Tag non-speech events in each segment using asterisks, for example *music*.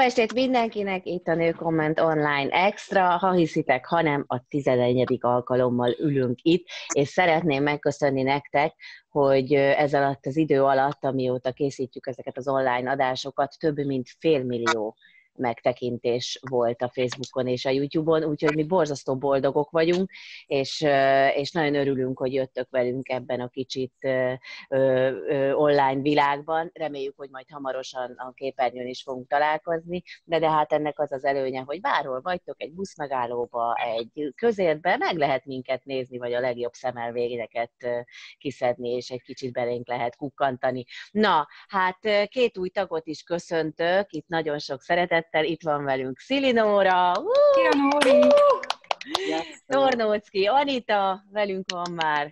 Estét mindenkinek, itt a Nőkomment Online Extra, ha hiszitek, hanem a 11. alkalommal ülünk itt, és szeretném megköszönni nektek, hogy ez alatt az idő alatt, amióta készítjük ezeket az online adásokat, több mint fél millió megtekintés volt a Facebookon és a YouTube-on, úgyhogy mi borzasztó boldogok vagyunk, és, és nagyon örülünk, hogy jöttök velünk ebben a kicsit online világban. Reméljük, hogy majd hamarosan a képernyőn is fogunk találkozni, de, de hát ennek az az előnye, hogy bárhol vagytok, egy buszmegállóba, egy közértbe, meg lehet minket nézni, vagy a legjobb szemelvégeket kiszedni, és egy kicsit belénk lehet kukkantani. Na, hát két új tagot is köszöntök, itt nagyon sok szeretet szeretettel itt van velünk Szilinóra! Tornócki, Anita, velünk van már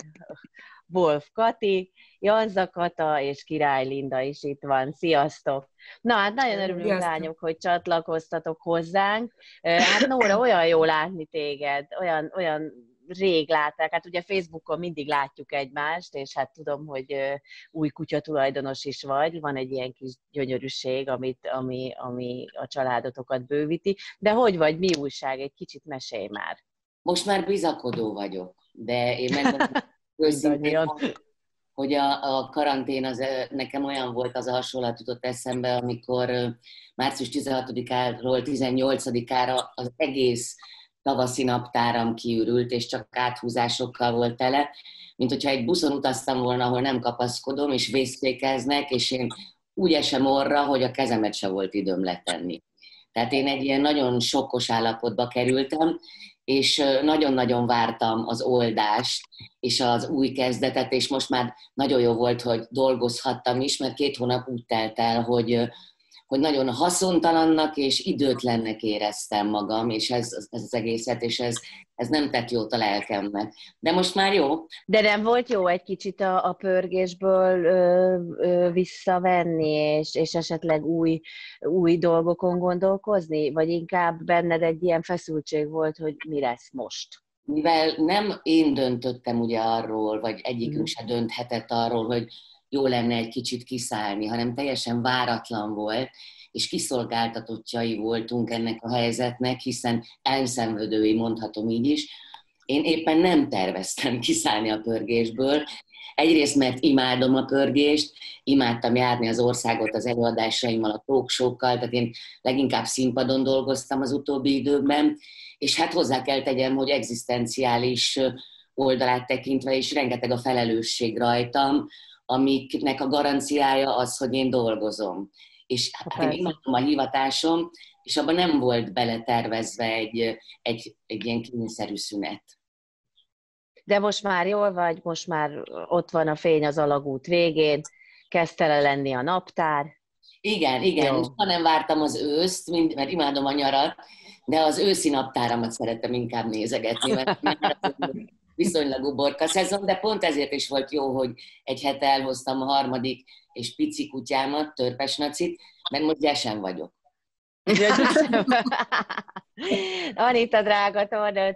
Wolf Kati, Janza Kata és Király Linda is itt van. Sziasztok! Na hát nagyon örülünk, Sziasztok. lányok, hogy csatlakoztatok hozzánk. Hát Nóra, olyan jó látni téged, olyan, olyan rég látták, hát ugye Facebookon mindig látjuk egymást, és hát tudom, hogy új kutya tulajdonos is vagy, van egy ilyen kis gyönyörűség, amit, ami, ami a családotokat bővíti, de hogy vagy, mi újság? Egy kicsit mesélj már. Most már bizakodó vagyok, de én megmondom *laughs* őszintén, hogy a, a karantén az nekem olyan volt, az a hasonlat jutott eszembe, amikor március 16-áról 18-ára az egész tavaszi naptáram kiürült, és csak áthúzásokkal volt tele, mint hogyha egy buszon utaztam volna, ahol nem kapaszkodom, és vészfékeznek, és én úgy esem orra, hogy a kezemet se volt időm letenni. Tehát én egy ilyen nagyon sokkos állapotba kerültem, és nagyon-nagyon vártam az oldást, és az új kezdetet, és most már nagyon jó volt, hogy dolgozhattam is, mert két hónap úgy telt el, hogy hogy nagyon haszontalannak és időtlennek éreztem magam, és ez, ez az egészet, és ez, ez nem tett jót a lelkemnek. De most már jó. De nem volt jó egy kicsit a, a pörgésből ö, ö, visszavenni, és, és esetleg új, új dolgokon gondolkozni? Vagy inkább benned egy ilyen feszültség volt, hogy mi lesz most? Mivel nem én döntöttem ugye arról, vagy egyikünk mm. se dönthetett arról, hogy jó lenne egy kicsit kiszállni, hanem teljesen váratlan volt, és kiszolgáltatottjai voltunk ennek a helyzetnek, hiszen elszenvedői, mondhatom így is. Én éppen nem terveztem kiszállni a pörgésből, Egyrészt, mert imádom a pörgést, imádtam járni az országot az előadásaimmal, a talkshow-kkal, tehát én leginkább színpadon dolgoztam az utóbbi időben, és hát hozzá kell tegyem, hogy egzisztenciális oldalát tekintve is rengeteg a felelősség rajtam, amiknek a garanciája az, hogy én dolgozom. És hát én imádom a hivatásom, és abban nem volt beletervezve egy, egy, egy ilyen kényszerű szünet. De most már jól vagy, most már ott van a fény az alagút végén, kezdte le lenni a naptár. Igen, igen, Jó. ha nem vártam az őszt, mert imádom a nyarat, de az őszi naptáramat szeretem inkább nézegetni, mert *laughs* viszonylag uborka szezon, de pont ezért is volt jó, hogy egy hete elhoztam a harmadik és pici kutyámat, törpes nacit, mert most gyesen vagyok. *laughs* Anita drága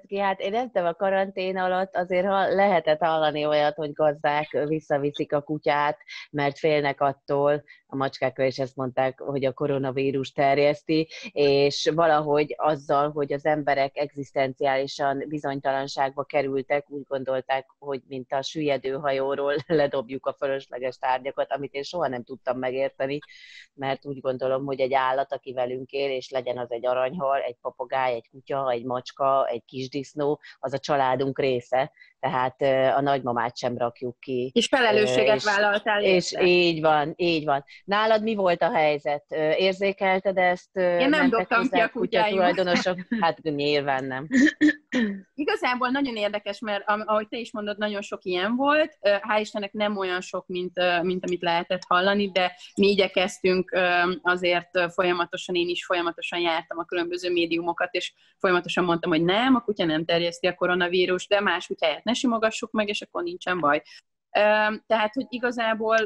ki, hát én nem tudom, a karantén alatt azért ha lehetett hallani olyat, hogy gazdák visszaviszik a kutyát, mert félnek attól, a macskákra is ezt mondták, hogy a koronavírus terjeszti, és valahogy azzal, hogy az emberek egzisztenciálisan bizonytalanságba kerültek, úgy gondolták, hogy mint a süllyedő hajóról *laughs* ledobjuk a fölösleges tárgyakat, amit én soha nem tudtam megérteni, mert úgy gondolom, hogy egy állat, aki velünk él, és legyen az egy aranyhal, egy papagáj, egy kutya, egy macska, egy kisdisznó, az a családunk része, tehát a nagymamát sem rakjuk ki. És felelősséget és, vállaltál. És így van, így van. Nálad mi volt a helyzet? Érzékelted ezt? Én nem dobtam ki a kutyáimat. Hát nyilván nem. *clears throat* Igazából nagyon érdekes, mert ahogy te is mondod, nagyon sok ilyen volt. Hál' Istennek nem olyan sok, mint, mint amit lehetett hallani, de mi igyekeztünk azért folyamatosan, én is folyamatosan jártam a különböző médiumokat, és folyamatosan mondtam, hogy nem, a kutya nem terjeszti a koronavírus, de más kutyáját ne simogassuk meg, és akkor nincsen baj. Tehát, hogy igazából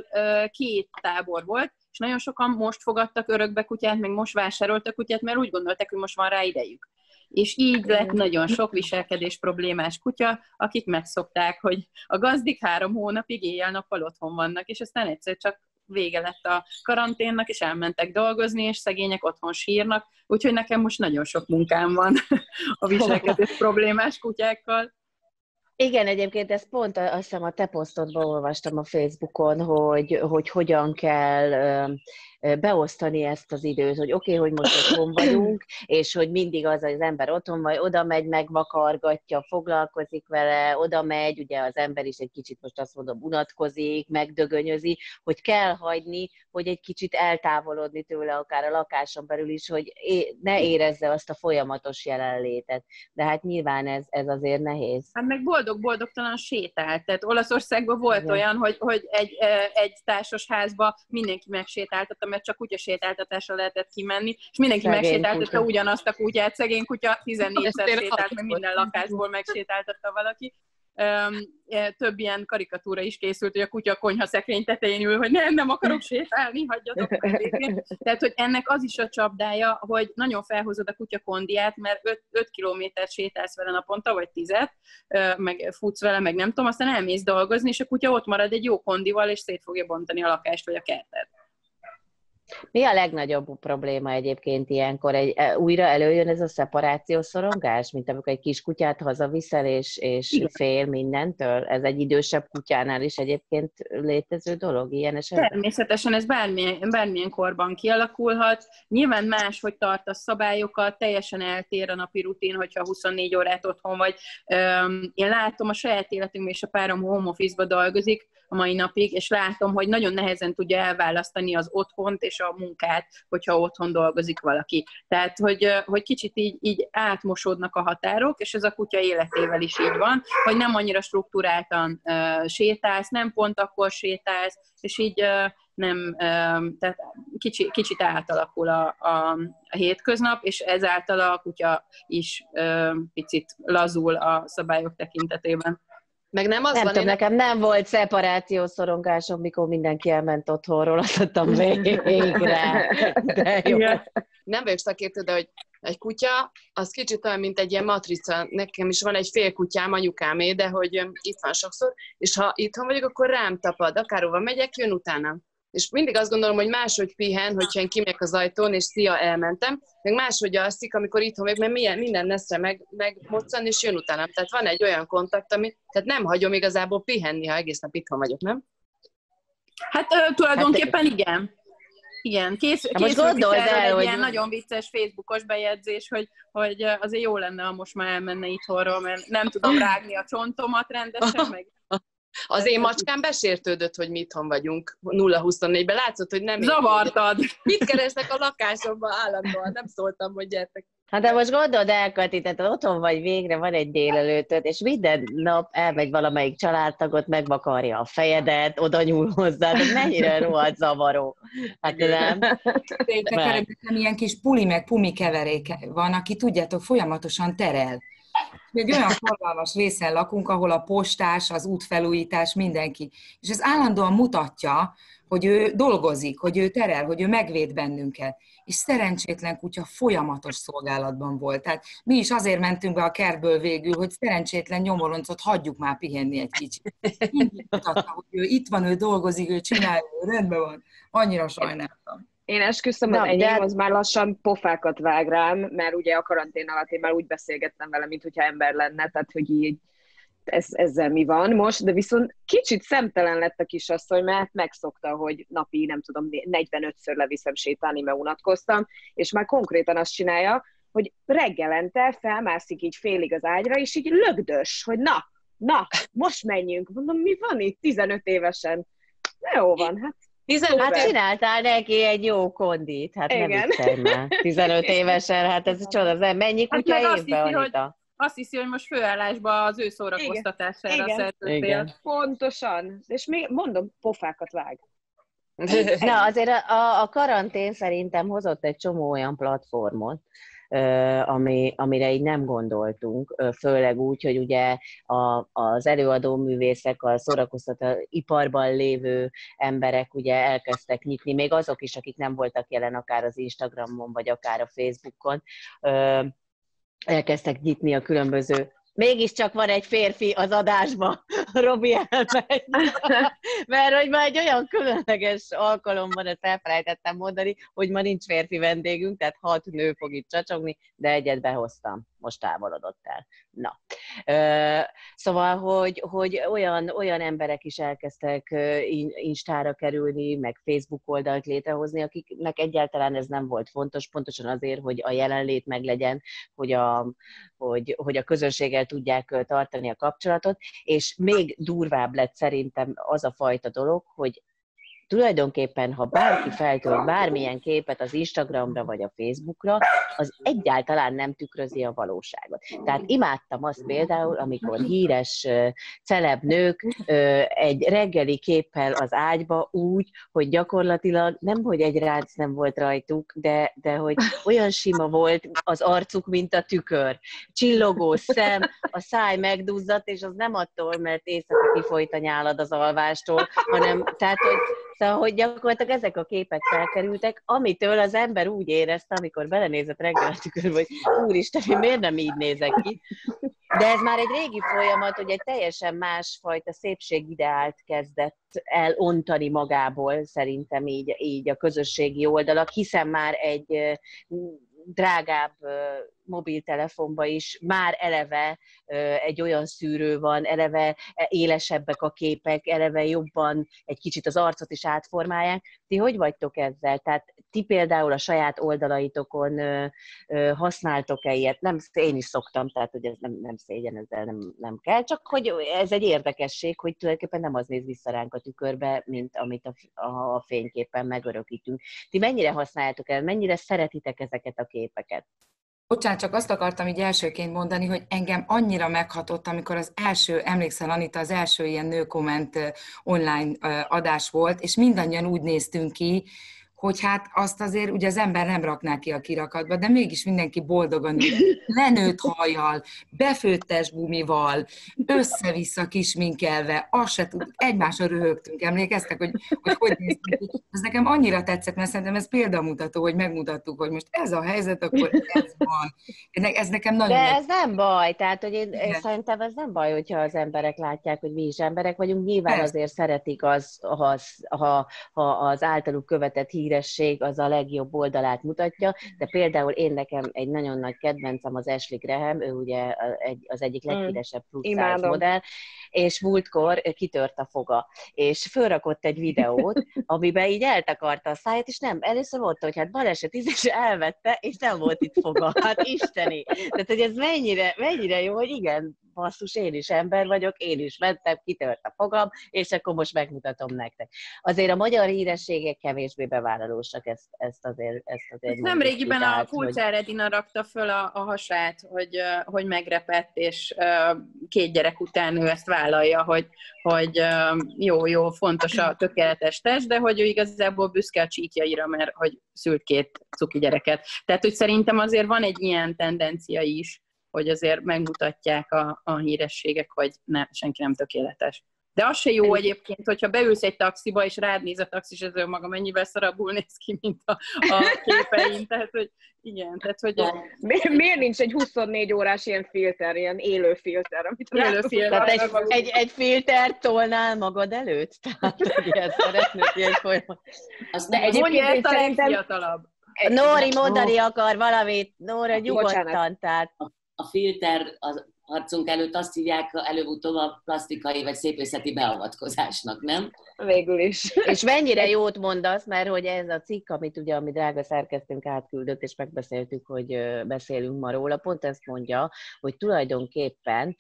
két tábor volt, és nagyon sokan most fogadtak örökbe kutyát, meg most vásároltak kutyát, mert úgy gondolták, hogy most van rá idejük és így lett nagyon sok viselkedés problémás kutya, akik megszokták, hogy a gazdik három hónapig éjjel-nappal otthon vannak, és aztán egyszer csak vége lett a karanténnak, és elmentek dolgozni, és szegények otthon sírnak, úgyhogy nekem most nagyon sok munkám van *laughs* a viselkedés *laughs* problémás kutyákkal. Igen, egyébként ezt pont azt hiszem a te posztodban olvastam a Facebookon, hogy, hogy hogyan kell beosztani ezt az időt, hogy oké, okay, hogy most otthon vagyunk, és hogy mindig az az ember otthon vagy, oda megy, megvakargatja, foglalkozik vele, oda megy, ugye az ember is egy kicsit most azt mondom, unatkozik, megdögönyözi, hogy kell hagyni, hogy egy kicsit eltávolodni tőle, akár a lakáson belül is, hogy ne érezze azt a folyamatos jelenlétet. De hát nyilván ez, ez azért nehéz. Hát meg boldog-boldogtalan sétált. Tehát Olaszországban volt Igen. olyan, hogy, hogy egy, egy társasházba mindenki megsétáltatta, mert csak kutya sétáltatásra lehetett kimenni, és mindenki szegény megsétáltatta kutya. ugyanazt a kutyát, szegény kutya 14-szer sétált, mert minden lakásból megsétáltatta valaki több ilyen karikatúra is készült, hogy a kutya a konyha szekrény tetején ül, hogy nem, nem akarok sétálni, hagyjatok Tehát, hogy ennek az is a csapdája, hogy nagyon felhozod a kutya kondiát, mert 5, 5 kilométert sétálsz vele naponta, vagy 10 meg futsz vele, meg nem tudom, aztán elmész dolgozni, és a kutya ott marad egy jó kondival, és szét fogja bontani a lakást, vagy a kertet. Mi a legnagyobb probléma egyébként ilyenkor? Egy, e, újra előjön ez a szeparációs szorongás, mint amikor egy kis kutyát hazaviszel, és, és fél mindentől? Ez egy idősebb kutyánál is egyébként létező dolog ilyen esetben? Természetesen ez bármilyen, bármilyen korban kialakulhat. Nyilván más, hogy tartasz szabályokat, teljesen eltér a napi rutin, hogyha 24 órát otthon vagy. Én látom a saját életünkben, és a párom home office-ba dolgozik a mai napig, és látom, hogy nagyon nehezen tudja elválasztani az otthont és a munkát, hogyha otthon dolgozik valaki. Tehát, hogy, hogy kicsit így, így átmosódnak a határok, és ez a kutya életével is így van, hogy nem annyira struktúráltan uh, sétálsz, nem pont akkor sétálsz, és így uh, nem, tehát kicsi, kicsit átalakul a, a, a hétköznap, és ezáltal a kutya is picit lazul a szabályok tekintetében. Meg nem az nem van, tudom, nekem nem volt szeparációs szorongásom, mikor mindenki elment otthonról, azt mondtam végre. De jó. Nem vagyok szakértő, de hogy egy kutya, az kicsit olyan, mint egy ilyen matrica. Nekem is van egy fél kutyám, anyukámé, de hogy itt van sokszor, és ha itthon vagyok, akkor rám tapad, akárhova megyek, jön utána és mindig azt gondolom, hogy máshogy pihen, hogyha én kimegyek az ajtón, és szia, elmentem, meg máshogy alszik, amikor itthon vagyok, mert milyen, minden nesze meg, meg moccan, és jön utánam. Tehát van egy olyan kontakt, ami, tehát nem hagyom igazából pihenni, ha egész nap itthon vagyok, nem? Hát ö, tulajdonképpen hát, igen. Igen, kész, kész most gondold el, egy hogy... ilyen nagyon vicces Facebookos bejegyzés, hogy, hogy azért jó lenne, ha most már elmenne itthonról, mert nem tudom *laughs* rágni a csontomat rendesen, meg az én macskám besértődött, hogy mi itthon vagyunk 0-24-ben. Látszott, hogy nem... Zavartad! Mit keresnek a lakásomban állandóan? Nem szóltam, hogy gyertek. Hát de most gondold el, Kati, tehát otthon vagy végre, van egy délelőttöd, és minden nap elmegy valamelyik családtagot, megvakarja a fejedet, oda nyúl hozzá, de mennyire rohadt zavaró. Hát nem. Nekem ilyen kis puli meg pumi keveréke van, aki tudjátok, folyamatosan terel. Egy olyan forgalmas részen lakunk, ahol a postás, az útfelújítás, mindenki. És ez állandóan mutatja, hogy ő dolgozik, hogy ő terel, hogy ő megvéd bennünket. És szerencsétlen kutya folyamatos szolgálatban volt. Tehát mi is azért mentünk be a kerből végül, hogy szerencsétlen nyomoroncot hagyjuk már pihenni egy kicsit. Mindig mutatta, hogy ő itt van, ő dolgozik, ő csinálja, ő rendben van. Annyira sajnáltam. Én esküszöm, az enyém de... az már lassan pofákat vág rám, mert ugye a karantén alatt én már úgy beszélgettem vele, mint hogyha ember lenne, tehát hogy így ez, ezzel mi van most, de viszont kicsit szemtelen lett a kisasszony, mert megszokta, hogy napi, nem tudom, 45-ször leviszem sétálni, mert unatkoztam, és már konkrétan azt csinálja, hogy reggelente felmászik így félig az ágyra, és így lögdös, hogy na, na, most menjünk. Mondom, mi van itt 15 évesen? Na jó van, hát 15 hát csináltál neki egy jó kondit, hát Igen. nem már. 15 évesen, hát ez csoda, mennyi kutya hát évben, hiszi, Anita? Hogy azt hiszi, hogy most főállásban az ő szórakoztatására szerződtél. Pontosan. És még mondom, pofákat vág. Na, azért a, a karantén szerintem hozott egy csomó olyan platformot, ami, amire így nem gondoltunk, főleg úgy, hogy ugye a, az előadó művészek, a szórakoztató iparban lévő emberek ugye elkezdtek nyitni, még azok is, akik nem voltak jelen akár az Instagramon, vagy akár a Facebookon, elkezdtek nyitni a különböző mégiscsak van egy férfi az adásban, *laughs* Robi elmegy. *laughs* Mert hogy már egy olyan különleges alkalom van, ezt elfelejtettem mondani, hogy ma nincs férfi vendégünk, tehát hat nő fog itt csacsogni, de egyet behoztam, most távolodott. Na. Szóval, hogy, hogy olyan, olyan emberek is elkezdtek Instára kerülni, meg Facebook oldalt létrehozni, akiknek egyáltalán ez nem volt fontos, pontosan azért, hogy a jelenlét meglegyen, hogy a, hogy, hogy a közönséggel tudják tartani a kapcsolatot, és még durvább lett szerintem az a fajta dolog, hogy tulajdonképpen, ha bárki feltölt bármilyen képet az Instagramra vagy a Facebookra, az egyáltalán nem tükrözi a valóságot. Tehát imádtam azt például, amikor híres celeb nők egy reggeli képpel az ágyba úgy, hogy gyakorlatilag nem, hogy egy ránc nem volt rajtuk, de, de hogy olyan sima volt az arcuk, mint a tükör. Csillogó szem, a száj megduzzadt, és az nem attól, mert éjszaka kifolyt a nyálad az alvástól, hanem tehát, hogy Szóval, hogy gyakorlatilag ezek a képek felkerültek, amitől az ember úgy érezte, amikor belenézett reggel a tükörbe, hogy úristen, én miért nem így nézek ki. De ez már egy régi folyamat, hogy egy teljesen másfajta szépségideált kezdett el ontani magából, szerintem így, így a közösségi oldalak, hiszen már egy drágább mobiltelefonba is már eleve egy olyan szűrő van, eleve élesebbek a képek, eleve jobban egy kicsit az arcot is átformálják. Ti hogy vagytok ezzel? Tehát ti például a saját oldalaitokon használtok-e ilyet? Nem, én is szoktam, tehát hogy ez nem, nem szégyen, ezzel nem, nem kell, csak hogy ez egy érdekesség, hogy tulajdonképpen nem az néz vissza ránk a tükörbe, mint amit a, a, a fényképen megörökítünk. Ti mennyire használjátok el, mennyire szeretitek ezeket a képeket? Bocsánat, csak azt akartam így elsőként mondani, hogy engem annyira meghatott, amikor az első, emlékszel Anita, az első ilyen nőkomment online adás volt, és mindannyian úgy néztünk ki, hogy hát azt azért ugye az ember nem rakná ki a kirakatba, de mégis mindenki boldogan lenőtt hajjal, befőttes gumival, össze-vissza kisminkelve, azt se tud, egymásra röhögtünk, emlékeztek, hogy hogy, hogy néztünk Ez nekem annyira tetszett, mert szerintem ez példamutató, hogy megmutattuk, hogy most ez a helyzet, akkor ez van. Ez nekem nagyon... De ez nem baj, tehát hogy én, én szerintem ez nem baj, hogyha az emberek látják, hogy mi is emberek vagyunk. Nyilván Persze. azért szeretik az, ha, ha, ha az általuk követett hír híresség az a legjobb oldalát mutatja, de például én nekem egy nagyon nagy kedvencem az Ashley Graham, ő ugye az egyik mm. leghíresebb plusz modell, és múltkor kitört a foga, és fölrakott egy videót, *laughs* amiben így eltakarta a száját, és nem, először mondta, hogy hát baleset íz, és elvette, és nem volt itt foga. Hát isteni! Tehát, hogy ez mennyire, mennyire jó, hogy igen, basszus, én is ember vagyok, én is mentem, kitört a fogam, és akkor most megmutatom nektek. Azért a magyar hírességek kevésbé bevállalósak, ezt, ezt azért, ezt azért Nem régiben a Kulcsár hogy... Edina rakta föl a, a hasát, hogy, hogy megrepett, és két gyerek után ő ezt vállalja, hogy, hogy jó, jó, fontos a tökéletes test, de hogy ő igazából büszke a csíkjaira, mert hogy szült két cuki gyereket. Tehát, hogy szerintem azért van egy ilyen tendencia is, hogy azért megmutatják a, a hírességek, hogy ne, senki nem tökéletes. De az se jó egyébként, hogyha beülsz egy taxiba, és rád néz a taxis, ez maga mennyivel szarabbul néz ki, mint a, a *laughs* képeim. Tehát, hogy igen, tehát, hogy... Mi, miért nincs egy 24 órás ilyen filter, ilyen élő filter, amit élő filter. Tehát egy, egy, egy filter tolnál magad előtt? *laughs* Tehát, hogy ilyet szeretnék ilyen folyamat. De egyébként szerintem... legfiatalabb. Nóri mondani akar valamit, Nóra nyugodtan, tehát a filter az arcunk előtt azt hívják előbb-utóbb a plastikai vagy szépészeti beavatkozásnak, nem? Végül is. És mennyire *laughs* jót mondasz, mert hogy ez a cikk, amit ugye, ami drága szerkeztünk átküldött, és megbeszéltük, hogy beszélünk ma róla, pont ezt mondja, hogy tulajdonképpen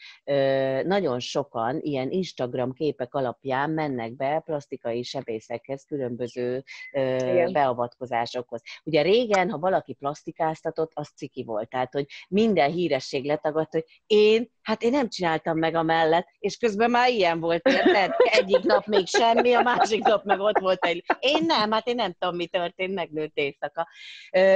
nagyon sokan ilyen Instagram képek alapján mennek be plastikai sebészekhez, különböző Igen. beavatkozásokhoz. Ugye régen, ha valaki plastikáztatott, az ciki volt. Tehát, hogy minden híresség letagadt, hogy én, hát én nem csináltam meg a mellett, és közben már ilyen volt, tehát egyik nap még semmi, semmi, a másik nap meg ott volt egy... Én nem, hát én nem tudom, mi történt, megnőtt éjszaka.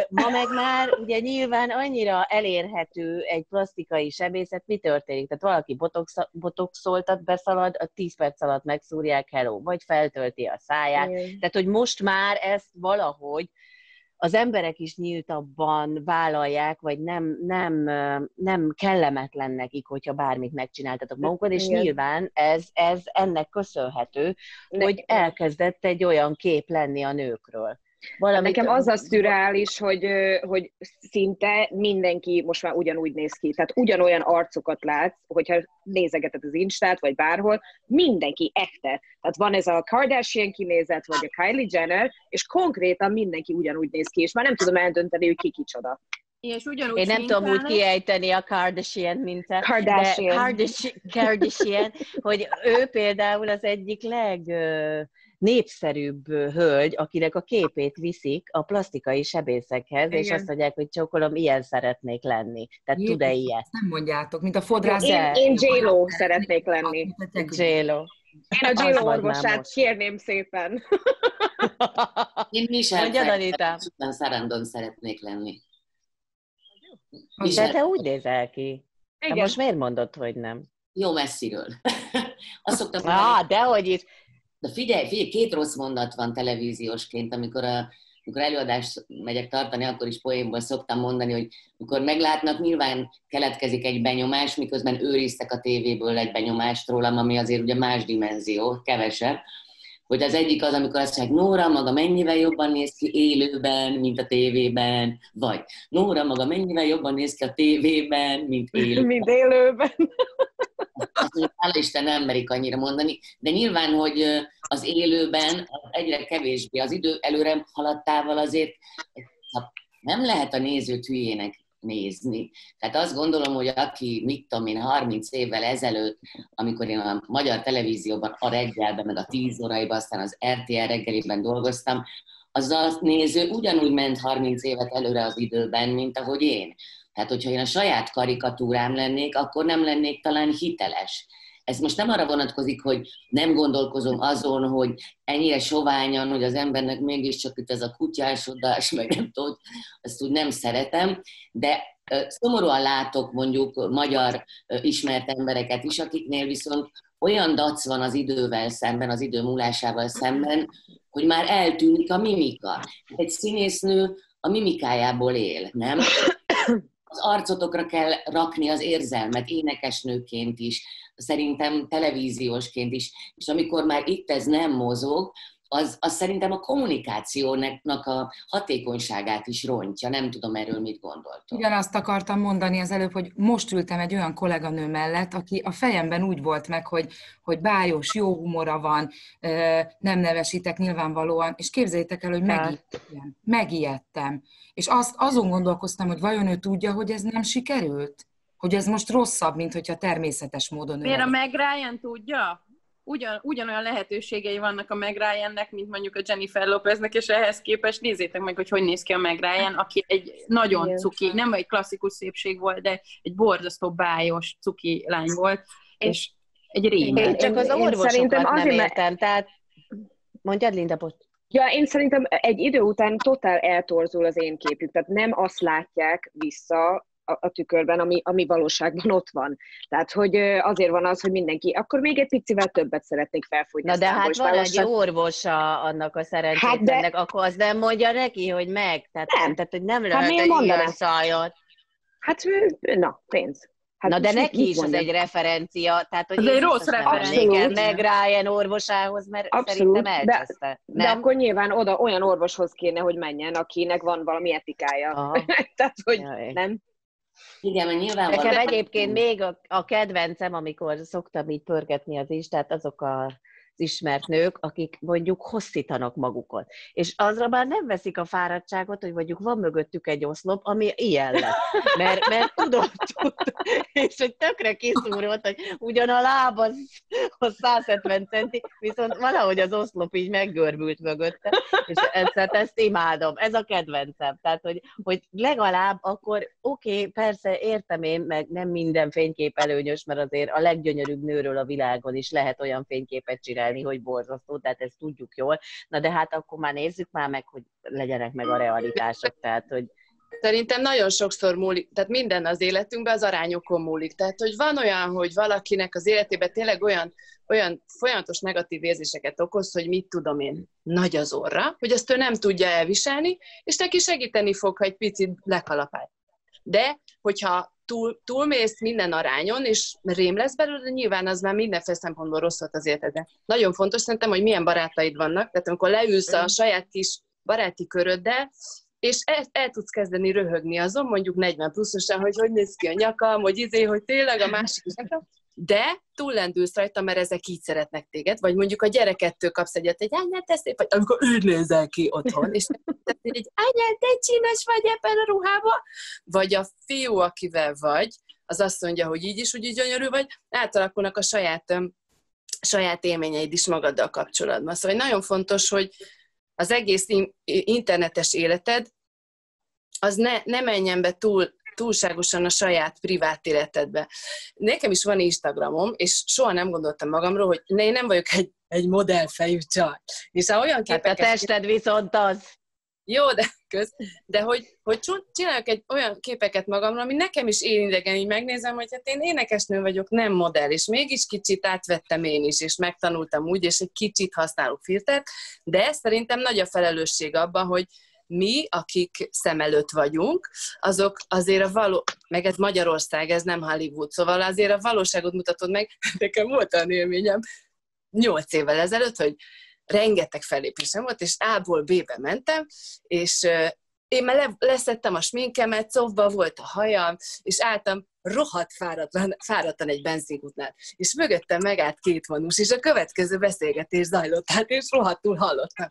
Ma meg már ugye nyilván annyira elérhető egy plastikai sebészet, mi történik? Tehát valaki botox, botoxoltat, beszalad, a 10 perc alatt megszúrják, hello, vagy feltölti a száját. Mm. Tehát, hogy most már ezt valahogy az emberek is nyíltabban vállalják, vagy nem, nem, nem kellemetlen nekik, hogyha bármit megcsináltatok magunkon, és Igen. nyilván ez, ez ennek köszönhető, hogy elkezdett egy olyan kép lenni a nőkről. Valamit, Nekem az a szürreális, hogy, hogy szinte mindenki most már ugyanúgy néz ki. Tehát ugyanolyan arcokat látsz, hogyha nézegeted az Instát, vagy bárhol, mindenki ekte. Tehát van ez a Kardashian kinézet, vagy a Kylie Jenner, és konkrétan mindenki ugyanúgy néz ki, és már nem tudom eldönteni, hogy ki kicsoda. És ugyanúgy Én nem tudom úgy kiejteni a Kardashian mintát, Kardashian. Kardashian, Kardashian, hogy ő például az egyik leg népszerűbb hölgy, akinek a képét viszik a plastikai sebészekhez, Igen. és azt mondják, hogy csókolom, ilyen szeretnék lenni. Tehát tud-e ilyet? Nem mondjátok, mint a fodrász. Én, én J-Lo szeretnék lenni. J-Lo. Én a J-Lo orvosát kérném szépen. *laughs* Én Michel Sarandon szeretnék lenni. De te úgy nézel ki. Igen. De most miért mondod, hogy nem? Jó messziről. *laughs* Azt szoktam mondani. Ah, dehogy is. De figyelj, figyelj, két rossz mondat van televíziósként, amikor a, amikor előadást megyek tartani, akkor is poénból szoktam mondani, hogy amikor meglátnak, nyilván keletkezik egy benyomás, miközben őriztek a tévéből egy benyomást rólam, ami azért ugye más dimenzió, kevesebb. Hogy az egyik az, amikor azt mondják, Nóra maga mennyivel jobban néz ki élőben, mint a tévében, vagy Nóra maga mennyivel jobban néz ki a tévében, mint élőben. *laughs* mint élőben azt hála Isten nem merik annyira mondani, de nyilván, hogy az élőben egyre kevésbé az idő előre haladtával azért nem lehet a nézőt hülyének nézni. Tehát azt gondolom, hogy aki, mit tudom én, 30 évvel ezelőtt, amikor én a magyar televízióban a reggelben, meg a 10 óraiban, aztán az RTL reggelében dolgoztam, az a néző ugyanúgy ment 30 évet előre az időben, mint ahogy én. Tehát, hogyha én a saját karikatúrám lennék, akkor nem lennék talán hiteles. Ez most nem arra vonatkozik, hogy nem gondolkozom azon, hogy ennyire soványan, hogy az embernek mégiscsak itt ez a kutyásodás, meg nem tudom, ezt úgy nem szeretem, de szomorúan látok mondjuk magyar ismert embereket is, akiknél viszont olyan dac van az idővel szemben, az idő múlásával szemben, hogy már eltűnik a mimika. Egy színésznő a mimikájából él, nem? az arcotokra kell rakni az érzelmet, énekesnőként is, szerintem televíziósként is, és amikor már itt ez nem mozog, az, az szerintem a kommunikációnak a hatékonyságát is rontja. Nem tudom erről mit gondoltok. Ugyanazt akartam mondani az előbb, hogy most ültem egy olyan kolléganő mellett, aki a fejemben úgy volt meg, hogy, hogy bájos, jó humora van, nem nevesítek nyilvánvalóan, és képzeljétek el, hogy megijedtem. Megijedtem. És azt, azon gondolkoztam, hogy vajon ő tudja, hogy ez nem sikerült? Hogy ez most rosszabb, mint hogyha természetes módon Miért a Meg Ryan tudja? Ugyan, ugyanolyan lehetőségei vannak a Meg Ryan-nek, mint mondjuk a Jennifer Lopeznek, és ehhez képest nézzétek meg, hogy hogy néz ki a Meg Ryan, aki egy nagyon Igen. cuki, nem egy klasszikus szépség volt, de egy borzasztó bájos cuki lány volt, és egy rémel. Én csak az orvosokat nem értem, tehát mondjad, Linda, bocs. Ja, én szerintem egy idő után totál eltorzul az én képük, tehát nem azt látják vissza a, tükörben, ami, ami valóságban ott van. Tehát, hogy azért van az, hogy mindenki, akkor még egy picivel többet szeretnék felfújni. Na de hát van egy orvosa annak a szerencsétlennek, hát de... akkor az nem mondja neki, hogy meg. Tehát nem, tehát, hogy nem hát lehet hát egy ilyen szájat. Hát, na, pénz. Hát Na de neki is az egy referencia, tehát hogy ez egy rossz referencia. meg Ryan orvosához, mert Abszolút. szerintem elcseszte. De, de akkor nyilván oda olyan orvoshoz kéne, hogy menjen, akinek van valami etikája. *laughs* tehát, hogy Jaj. nem. Igen, mert nyilván Nekem egyébként még a, a kedvencem, amikor szoktam így pörgetni az is, tehát azok a ismert nők, akik mondjuk hosszítanak magukat. És azra már nem veszik a fáradtságot, hogy mondjuk van mögöttük egy oszlop, ami ilyen lett. Mert, mert tudom, tud, és hogy tökre kiszúrolt, hogy ugyan a láb az, az 170 centi, viszont valahogy az oszlop így meggörbült mögötte, és egyszer ezt imádom. Ez a kedvencem. Tehát, hogy, hogy legalább akkor oké, okay, persze értem én, meg nem minden fénykép előnyös, mert azért a leggyönyörűbb nőről a világon is lehet olyan fényképet csinálni, viselni, hogy borzasztó, tehát ezt tudjuk jól. Na de hát akkor már nézzük már meg, hogy legyenek meg a realitások, tehát hogy Szerintem nagyon sokszor múlik, tehát minden az életünkben az arányokon múlik. Tehát, hogy van olyan, hogy valakinek az életében tényleg olyan, olyan folyamatos negatív érzéseket okoz, hogy mit tudom én, nagy az orra, hogy azt ő nem tudja elviselni, és neki segíteni fog, ha egy picit lekalapál. De, hogyha túl, túlmész minden arányon, és rém lesz belőle, nyilván az már mindenféle szempontból rossz volt az életedre. Nagyon fontos szerintem, hogy milyen barátaid vannak, tehát amikor leülsz a saját kis baráti köröddel, és el, el tudsz kezdeni röhögni azon, mondjuk 40 pluszosan, hogy hogy néz ki a nyakam, hogy izé, hogy tényleg a másik is de túllendülsz rajta, mert ezek így szeretnek téged, vagy mondjuk a gyerekettől kapsz egyet, egy anya, te szép vagy, amikor úgy nézel ki otthon, és egy anya, te csinos vagy ebben a ruhában, vagy a fiú, akivel vagy, az azt mondja, hogy így is, úgy így gyönyörű vagy, átalakulnak a saját, saját élményeid is magaddal kapcsolatban. Szóval nagyon fontos, hogy az egész internetes életed, az ne, ne menjen be túl, túlságosan a saját privát életedbe. Nekem is van Instagramom, és soha nem gondoltam magamról, hogy ne, én nem vagyok egy, egy modellfejű csaj. És ha olyan képeket... Hát a tested viszont az. Jó, de köz, de hogy, hogy csinálok egy olyan képeket magamról, ami nekem is én idegen, így megnézem, hogy hát én énekesnő vagyok, nem modell, és mégis kicsit átvettem én is, és megtanultam úgy, és egy kicsit használok filtert, de szerintem nagy a felelősség abban, hogy mi, akik szem előtt vagyunk, azok azért a való, meg ez Magyarország, ez nem Hollywood, szóval azért a valóságot mutatod meg. *laughs* Nekem volt olyan élményem nyolc évvel ezelőtt, hogy rengeteg felépésem volt, és A-ból B-be mentem, és én már le, leszettem a sminkemet, szóba volt a hajam, és álltam rohadt fáradtan, fáradtan egy benzinkútnál. És mögöttem megállt két manus, és a következő beszélgetés zajlott, hát és rohadtul hallottam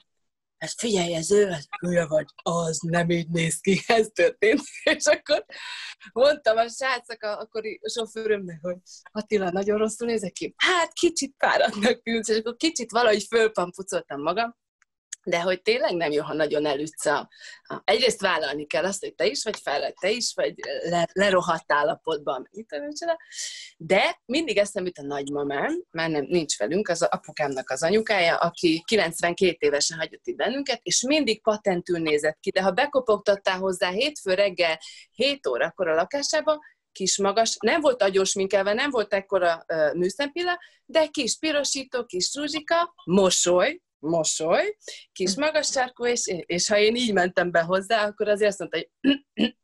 hát figyelj, ez ő, hát hülye vagy, az nem így néz ki, *laughs* ez történt. És akkor mondtam a srácok, a akkori sofőrömnek, hogy Attila, nagyon rosszul nézek ki. Hát kicsit fáradtnak tűnt, és akkor kicsit valahogy fölpampucoltam magam, de hogy tényleg nem jó, ha nagyon elütsz a, a... Egyrészt vállalni kell azt, hogy te is vagy fel, te is vagy le, lerohadt állapotban, de mindig eszem jut a nagymamám, már nem, nincs velünk, az apukámnak az anyukája, aki 92 évesen hagyott itt bennünket, és mindig patentül nézett ki, de ha bekopogtattál hozzá hétfő reggel 7 órakor a lakásába, kis magas, nem volt agyos minkelve, nem volt ekkora uh, műszempilla, de kis pirosító, kis rúzsika, mosoly, mosoly, kis hm. magas sarkú, és, és ha én így mentem be hozzá, akkor azért azt mondta, hogy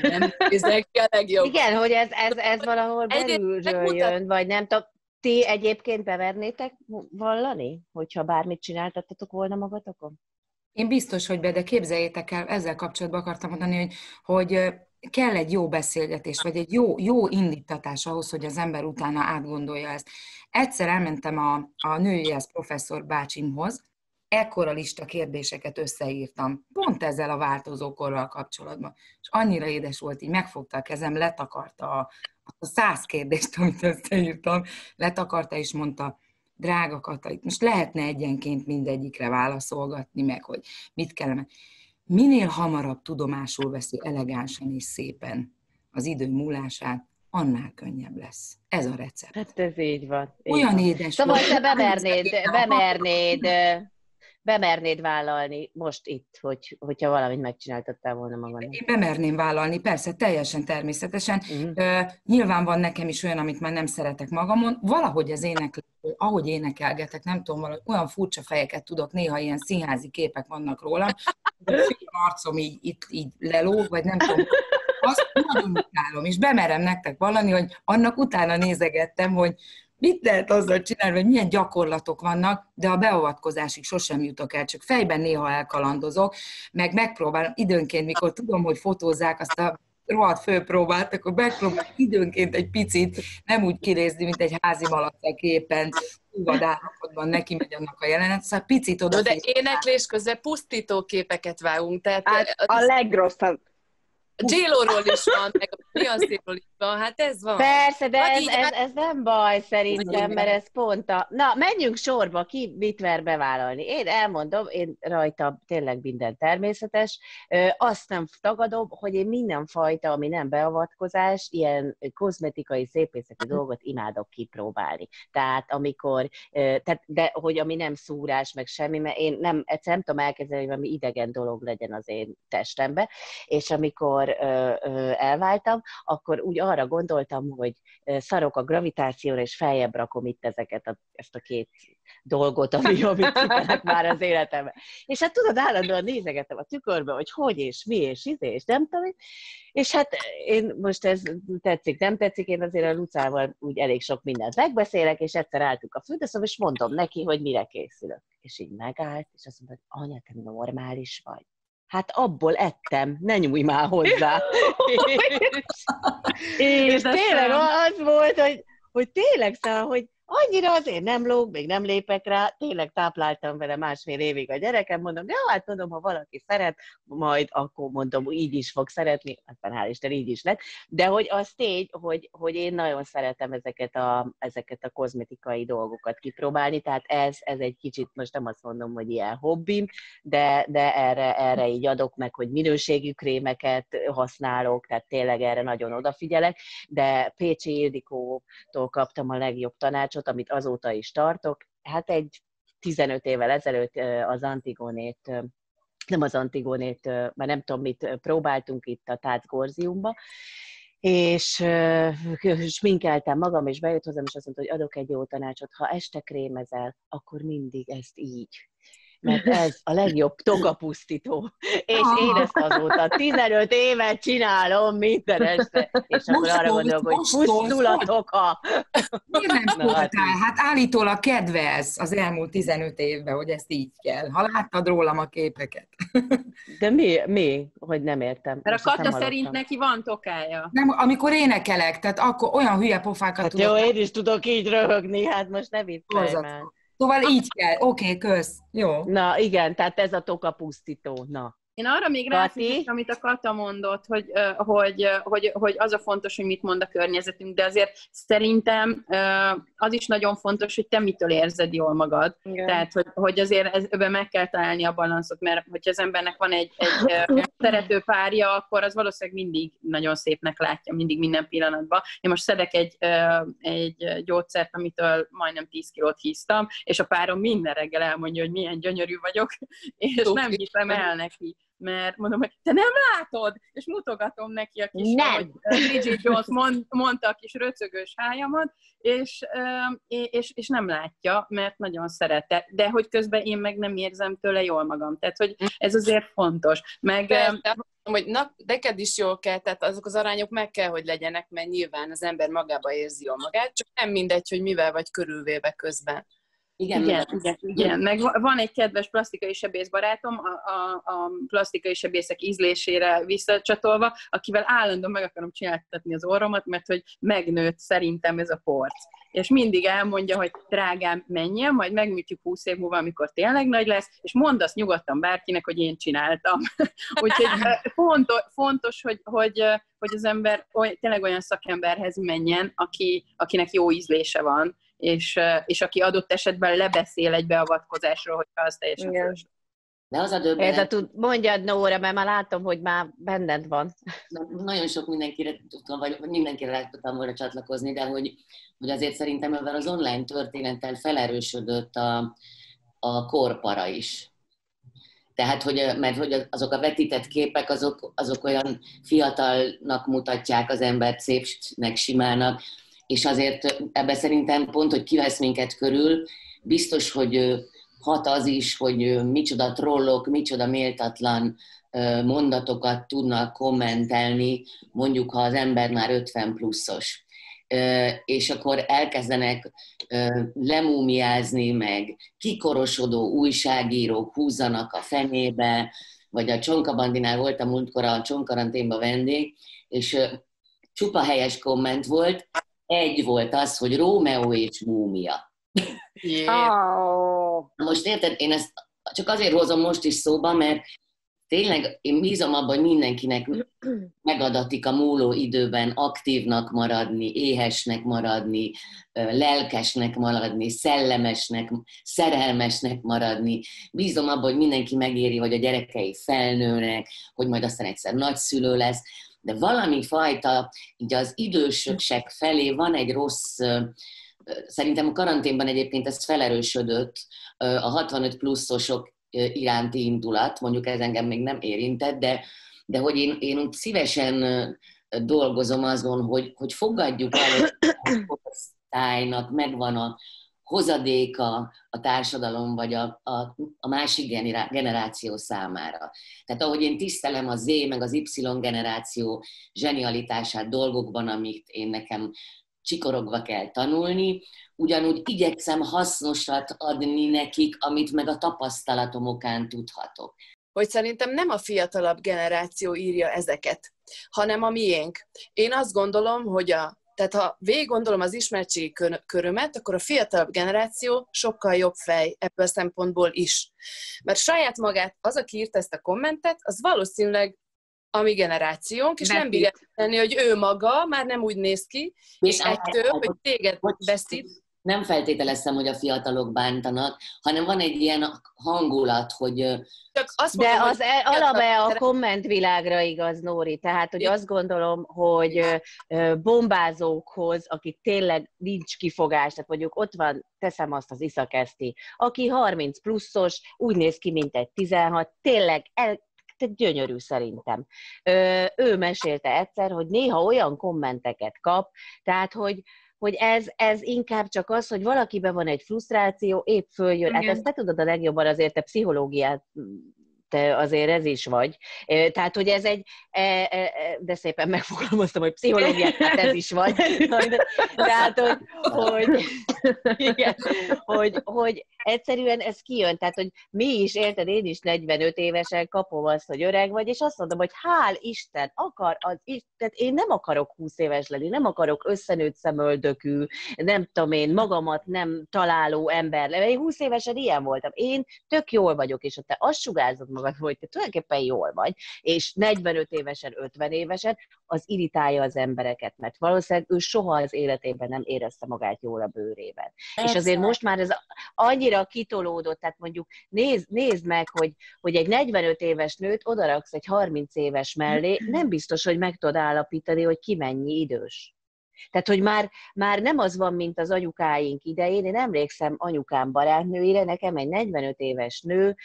nem nézek ki a legjobb. Igen, hogy ez, ez, ez valahol belülről jön, vagy nem tudom. Ti egyébként bevernétek vallani, hogyha bármit csináltatok volna magatokon? Én biztos, hogy be, de képzeljétek el, ezzel kapcsolatban akartam mondani, hogy, hogy kell egy jó beszélgetés, vagy egy jó, jó indítatás ahhoz, hogy az ember utána átgondolja ezt. Egyszer elmentem a, a nőihez professzor bácsimhoz, ekkora lista kérdéseket összeírtam, pont ezzel a változókorral kapcsolatban. És annyira édes volt, így megfogta a kezem, letakarta a, a száz kérdést, amit összeírtam, letakarta és mondta, drága Katalin, most lehetne egyenként mindegyikre válaszolgatni meg, hogy mit kellene minél hamarabb tudomásul veszi elegánsan és szépen az idő múlását, annál könnyebb lesz. Ez a recept. Hát ez így van. Így Olyan van. édes. Szóval te bemernéd, bemernéd, bemernéd vállalni most itt, hogy, hogyha valamit megcsináltattál volna magadnak? Én bemerném vállalni, persze, teljesen természetesen. Uh-huh. Uh, nyilván van nekem is olyan, amit már nem szeretek magamon. Valahogy az éneklés, ahogy énekelgetek, nem tudom, valahogy olyan furcsa fejeket tudok, néha ilyen színházi képek vannak rólam, a arcom így, itt, így lelóg, vagy nem tudom, azt nagyon utálom, és bemerem nektek valani, hogy annak utána nézegettem, hogy mit lehet azzal csinálni, hogy milyen gyakorlatok vannak, de a beavatkozásig sosem jutok el, csak fejben néha elkalandozok, meg megpróbálom időnként, mikor tudom, hogy fotózzák azt a rohadt főpróbát, akkor megpróbálom időnként egy picit nem úgy kinézni, mint egy házi malacek éppen állapotban neki megy annak a jelenet, szóval picit oda. No, de éneklés közben pusztító képeket vágunk. Tehát hát, a legrosszabb. j is van, meg a Mi a szélolika? Hát ez van. Persze, de ez, ez, ez nem baj szerintem, mert ez pont a... Na, menjünk sorba, ki mit ver bevállalni. Én elmondom, én rajta tényleg minden természetes. Azt nem tagadom, hogy én mindenfajta, ami nem beavatkozás, ilyen kozmetikai, szépészeti dolgot imádok kipróbálni. Tehát amikor, tehát, de hogy ami nem szúrás, meg semmi, mert én nem, egyszer nem tudom elkezdeni, hogy valami idegen dolog legyen az én testembe, és amikor elváltam, akkor úgy arra gondoltam, hogy szarok a gravitációra, és feljebb rakom itt ezeket a, ezt a két dolgot, ami, *laughs* amit cipelek már az életemben. És hát tudod, állandóan nézegetem a tükörbe, hogy hogy és mi és izé, és nem tudom, és hát én most ez tetszik, nem tetszik, én azért a Lucával úgy elég sok mindent megbeszélek, és egyszer álltunk a fürdőszobban, és mondom neki, hogy mire készülök. És így megállt, és azt mondta, hogy anya, te normális vagy hát abból ettem, ne nyújj már hozzá. *laughs* és, és tényleg az volt, hogy, hogy tényleg szóval, hogy annyira azért nem lóg, még nem lépek rá, tényleg tápláltam vele másfél évig a gyerekem, mondom, de hát mondom, ha valaki szeret, majd akkor mondom, így is fog szeretni, aztán hál' Isten így is lett, de hogy az tény, hogy, hogy én nagyon szeretem ezeket a, ezeket a kozmetikai dolgokat kipróbálni, tehát ez, ez egy kicsit, most nem azt mondom, hogy ilyen hobbim, de, de erre, erre így adok meg, hogy minőségű krémeket használok, tehát tényleg erre nagyon odafigyelek, de Pécsi Ildikótól kaptam a legjobb tanácsot, tanácsot, amit azóta is tartok. Hát egy 15 évvel ezelőtt az Antigonét nem az Antigonét, mert nem tudom mit próbáltunk itt a Tác Gorziumba, és sminkeltem magam, és bejött hozzám, és azt mondta, hogy adok egy jó tanácsot, ha este krémezel, akkor mindig ezt így mert ez a legjobb togapusztító. És én ezt azóta 15 évet csinálom minden este, és akkor arra gondolok, hogy pusztul a toka. Miért nem Na, hát, hát állítólag kedvez az elmúlt 15 évben, hogy ezt így kell. Ha láttad rólam a képeket. De mi, mi? Hogy nem értem. Mert a Kata szerint neki van tokája. Nem, amikor énekelek, tehát akkor olyan hülye pofákat hát tudok. Jó, én is tudok így röhögni, hát most ne viccelj már. Szóval így kell. Oké, okay, kösz. Jó. Na igen, tehát ez a toka pusztító. Na. Én arra még ráfűzök, amit a Kata mondott, hogy, hogy, hogy, hogy az a fontos, hogy mit mond a környezetünk, de azért szerintem az is nagyon fontos, hogy te mitől érzed jól magad. Igen. Tehát, hogy, hogy azért ebben meg kell találni a balanszot, mert hogyha az embernek van egy, egy *laughs* szerető párja, akkor az valószínűleg mindig nagyon szépnek látja, mindig minden pillanatban. Én most szedek egy, egy gyógyszert, amitől majdnem 10 kilót híztam, és a párom minden reggel elmondja, hogy milyen gyönyörű vagyok, *laughs* és nem hiszem el neki mert mondom, hogy te nem látod, és mutogatom neki a kis, nem. ahogy Bridget Jones mond, mondta a kis röcögös hájamat, és, és, és nem látja, mert nagyon szerette, de hogy közben én meg nem érzem tőle jól magam, tehát hogy ez azért fontos. Meg, Persze, hogy na, neked is jól kell, tehát azok az arányok meg kell, hogy legyenek, mert nyilván az ember magába érzi jól magát, csak nem mindegy, hogy mivel vagy körülvéve közben. Igen, igen, igen, igen. Meg van egy kedves plastikai sebész barátom, a, a, a plastikai sebészek ízlésére visszacsatolva, akivel állandóan meg akarom csináltatni az orromat, mert hogy megnőtt szerintem ez a porc. És mindig elmondja, hogy drágám, menjen, majd megműtjük 20 év múlva, amikor tényleg nagy lesz, és mondd azt nyugodtan bárkinek, hogy én csináltam. *laughs* Úgyhogy fontos, fontos hogy, hogy, hogy az ember oly, tényleg olyan szakemberhez menjen, aki, akinek jó ízlése van, és, és aki adott esetben lebeszél egy beavatkozásról, hogyha az teljesen Igen. De az a döbbenet... Ez a tud, mondjad, Nóra, mert már látom, hogy már benned van. Nagyon sok mindenkire tudtam, vagy mindenkire lehet tudtam volna csatlakozni, de hogy, hogy azért szerintem ebben az online történettel felerősödött a, a korpara is. Tehát, hogy, mert hogy azok a vetített képek, azok, azok olyan fiatalnak mutatják az embert, szépnek, simának, és azért ebbe szerintem pont, hogy kivesz minket körül, biztos, hogy hat az is, hogy micsoda trollok, micsoda méltatlan mondatokat tudnak kommentelni, mondjuk ha az ember már 50 pluszos. És akkor elkezdenek lemúmiázni, meg kikorosodó újságírók húzzanak a fenébe, vagy a Csonkabandinál voltam múltkor a Csonkaranténba vendég, és csupa helyes komment volt, egy volt az, hogy Rómeó és Múmia. Yeah. Oh. Most érted, én ezt csak azért hozom most is szóba, mert tényleg én bízom abban, hogy mindenkinek megadatik a múló időben aktívnak maradni, éhesnek maradni, lelkesnek maradni, szellemesnek, szerelmesnek maradni. Bízom abban, hogy mindenki megéri, hogy a gyerekei felnőnek, hogy majd aztán egyszer nagyszülő lesz, de valami fajta, így az idősöksek felé van egy rossz, szerintem a karanténban egyébként ez felerősödött, a 65 pluszosok iránti indulat, mondjuk ez engem még nem érintett, de, de hogy én, én úgy szívesen dolgozom azon, hogy, hogy fogadjuk el, hogy a *coughs* korosztálynak megvan a hozadéka a társadalom vagy a, a, a másik generáció számára. Tehát ahogy én tisztelem a Z meg az Y generáció zsenialitását dolgokban, amit én nekem csikorogva kell tanulni, ugyanúgy igyekszem hasznosat adni nekik, amit meg a tapasztalatom okán tudhatok. Hogy szerintem nem a fiatalabb generáció írja ezeket, hanem a miénk. Én azt gondolom, hogy a tehát ha végig gondolom az ismertségi körömet, akkor a fiatalabb generáció sokkal jobb fej ebből a szempontból is. Mert saját magát, az, aki írt ezt a kommentet, az valószínűleg a mi generációnk, és nem bírja tenni, hogy ő maga már nem úgy néz ki, és ettől, hogy téged veszít, nem feltételeztem, hogy a fiatalok bántanak, hanem van egy ilyen hangulat, hogy... Csak azt mondom, De az hogy e, alapja a kommentvilágra igaz, Nóri. Tehát, hogy azt gondolom, hogy bombázókhoz, akik tényleg nincs kifogás, tehát mondjuk ott van, teszem azt az Iszakeszti, aki 30 pluszos, úgy néz ki, mint egy 16, tényleg el, tehát gyönyörű szerintem. Ö, ő mesélte egyszer, hogy néha olyan kommenteket kap, tehát, hogy, hogy ez, ez inkább csak az, hogy valakiben van egy frusztráció, épp följön. Igen. Hát ezt te tudod a legjobban azért, te pszichológiát te azért ez is vagy. Tehát, hogy ez egy, e, e, e, de szépen megfogalmaztam, hogy pszichológiát, hát ez is vagy. *laughs* Tehát, hogy, hogy, hogy, hogy egyszerűen ez kijön, tehát, hogy mi is, érted, én is 45 évesen kapom azt, hogy öreg vagy, és azt mondom, hogy hál' Isten, akar az tehát én nem akarok 20 éves lenni, nem akarok összenőtt szemöldökű, nem tudom én, magamat nem találó ember. Én 20 évesen ilyen voltam. Én tök jól vagyok, és ha te azt sugárzod magad, hogy te tulajdonképpen jól vagy, és 45 évesen, 50 évesen, az irritálja az embereket, mert valószínűleg ő soha az életében nem érezte magát jól a bőrében. Persze. És azért most már ez annyira kitolódott, tehát mondjuk nézd, nézd meg, hogy, hogy egy 45 éves nőt odaraksz egy 30 éves mellé, nem biztos, hogy meg tudod állapítani, hogy ki mennyi idős. Tehát, hogy már, már nem az van, mint az anyukáink idején. Én emlékszem anyukám barátnőire, nekem egy 45 éves nő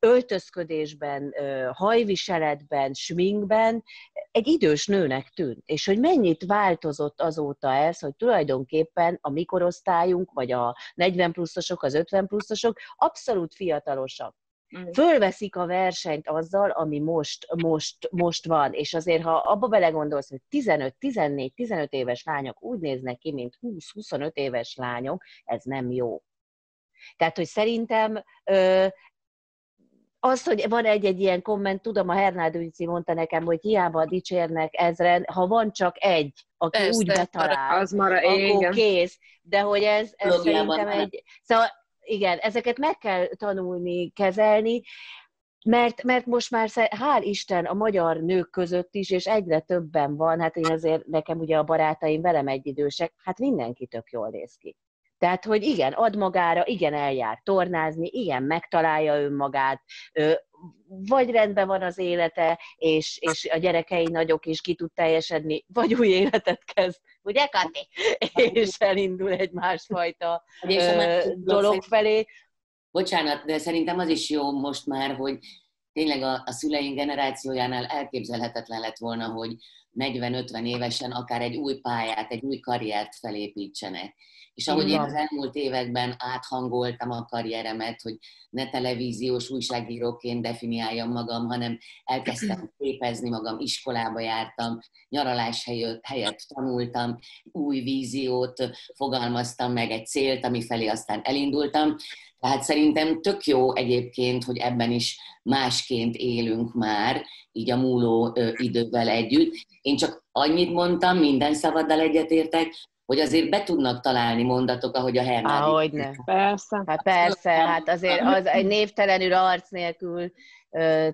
öltözködésben, hajviseletben, sminkben egy idős nőnek tűnt. És hogy mennyit változott azóta ez, hogy tulajdonképpen a mikorosztályunk, vagy a 40 pluszosok, az 50 pluszosok abszolút fiatalosak. Mm. Fölveszik a versenyt azzal, ami most, most, most van, és azért, ha abba belegondolsz, hogy 15, 14, 15 éves lányok úgy néznek ki, mint 20-25 éves lányok, ez nem jó. Tehát, hogy szerintem az, hogy van egy-egy ilyen komment, tudom, a Hernád Ügyi mondta nekem, hogy hiába dicsérnek ezren, ha van csak egy, aki Persze, úgy betalál, az mara, akkor igen. kész. De hogy ez, ez szerintem egy... Szóval igen, ezeket meg kell tanulni, kezelni, mert, mert most már, hál' Isten, a magyar nők között is, és egyre többen van, hát én azért, nekem ugye a barátaim velem egyidősek, hát mindenki tök jól néz ki. Tehát, hogy igen, ad magára, igen, eljár tornázni, igen, megtalálja önmagát, vagy rendben van az élete, és, és a gyerekei nagyok is ki tud teljesedni, vagy új életet kezd, ugye, Kati? És elindul egy másfajta dolog felé. Bocsánat, de szerintem az is jó most már, hogy tényleg a, a szüleink generációjánál elképzelhetetlen lett volna, hogy 40-50 évesen akár egy új pályát, egy új karriert felépítsenek. És ahogy én az elmúlt években áthangoltam a karrieremet, hogy ne televíziós újságíróként definiáljam magam, hanem elkezdtem *clears throat* képezni magam, iskolába jártam, nyaralás helyett, helyett tanultam, új víziót fogalmaztam meg, egy célt, ami felé aztán elindultam. Tehát szerintem tök jó egyébként, hogy ebben is másként élünk már, így a múló idővel együtt. Én csak annyit mondtam, minden szavaddal egyetértek, hogy azért be tudnak találni mondatok, ahogy a Hernádi. Ahogy ne. Persze. Hát persze, hát azért az egy névtelenül arc nélkül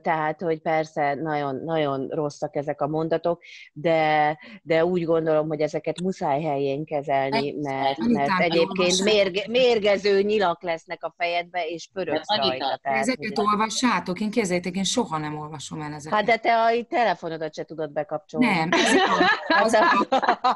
tehát, hogy persze nagyon, nagyon rosszak ezek a mondatok, de, de úgy gondolom, hogy ezeket muszáj helyén kezelni, mert, mert egyébként mérge, mérgező nyilak lesznek a fejedbe, és pöröksz rajta. Ezeket olvassátok, én kézzétek, én soha nem olvasom el ezeket. Hát de te a telefonodat se tudod bekapcsolni. Nem, ez igaz, az, igaz,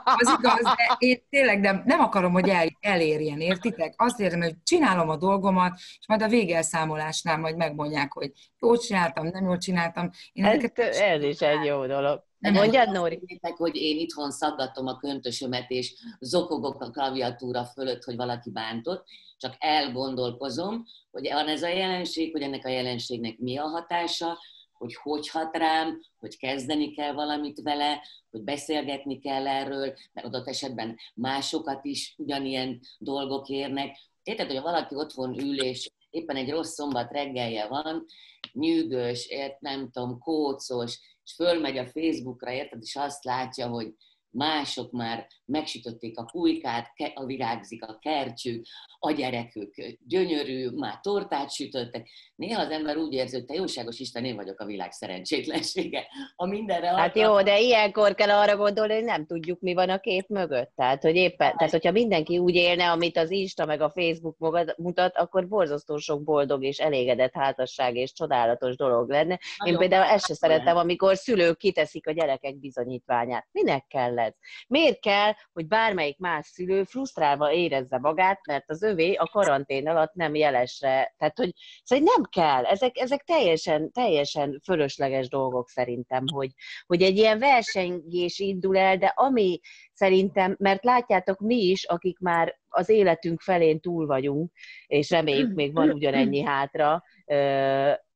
az igaz, de én tényleg nem, nem akarom, hogy el, elérjen, értitek? Azt érzem, hogy csinálom a dolgomat, és majd a végelszámolásnál majd megmondják, hogy jól csináltam, nem jól csináltam. Én ez, ez is egy jó dolog. Nem Mondjad, Nóri? hogy én itthon szaggatom a köntösömet, és zokogok a klaviatúra fölött, hogy valaki bántott, csak elgondolkozom, hogy van ez a jelenség, hogy ennek a jelenségnek mi a hatása, hogy hogy hat rám, hogy kezdeni kell valamit vele, hogy beszélgetni kell erről, mert adott esetben másokat is ugyanilyen dolgok érnek. Érted, hogy valaki otthon ül, és éppen egy rossz szombat reggelje van, nyűgös, ért, nem tudom, kócos, és fölmegy a Facebookra, érted, és azt látja, hogy mások már megsütötték a pulykát, a virágzik a kercsük, a gyerekük gyönyörű, már tortát sütöttek. Néha az ember úgy érzi, hogy te jóságos Isten, én vagyok a világ szerencsétlensége. A mindenre hát jó, jó, de ilyenkor kell arra gondolni, hogy nem tudjuk, mi van a kép mögött. Tehát, hogy éppen, tehát hogyha mindenki úgy élne, amit az Insta meg a Facebook mutat, akkor borzasztó sok boldog és elégedett házasság és csodálatos dolog lenne. Nagyon Én például ezt se szeretem, amikor szülők kiteszik a gyerekek bizonyítványát. Minek kell ez? Miért kell, hogy bármelyik más szülő frusztrálva érezze magát, mert az övé a karantén alatt nem jelesre. Tehát, hogy szóval nem kell. Ezek, ezek teljesen, teljesen fölösleges dolgok szerintem, hogy, hogy egy ilyen versengés indul el, de ami szerintem, mert látjátok mi is, akik már az életünk felén túl vagyunk, és reméljük még van ugyanennyi hátra,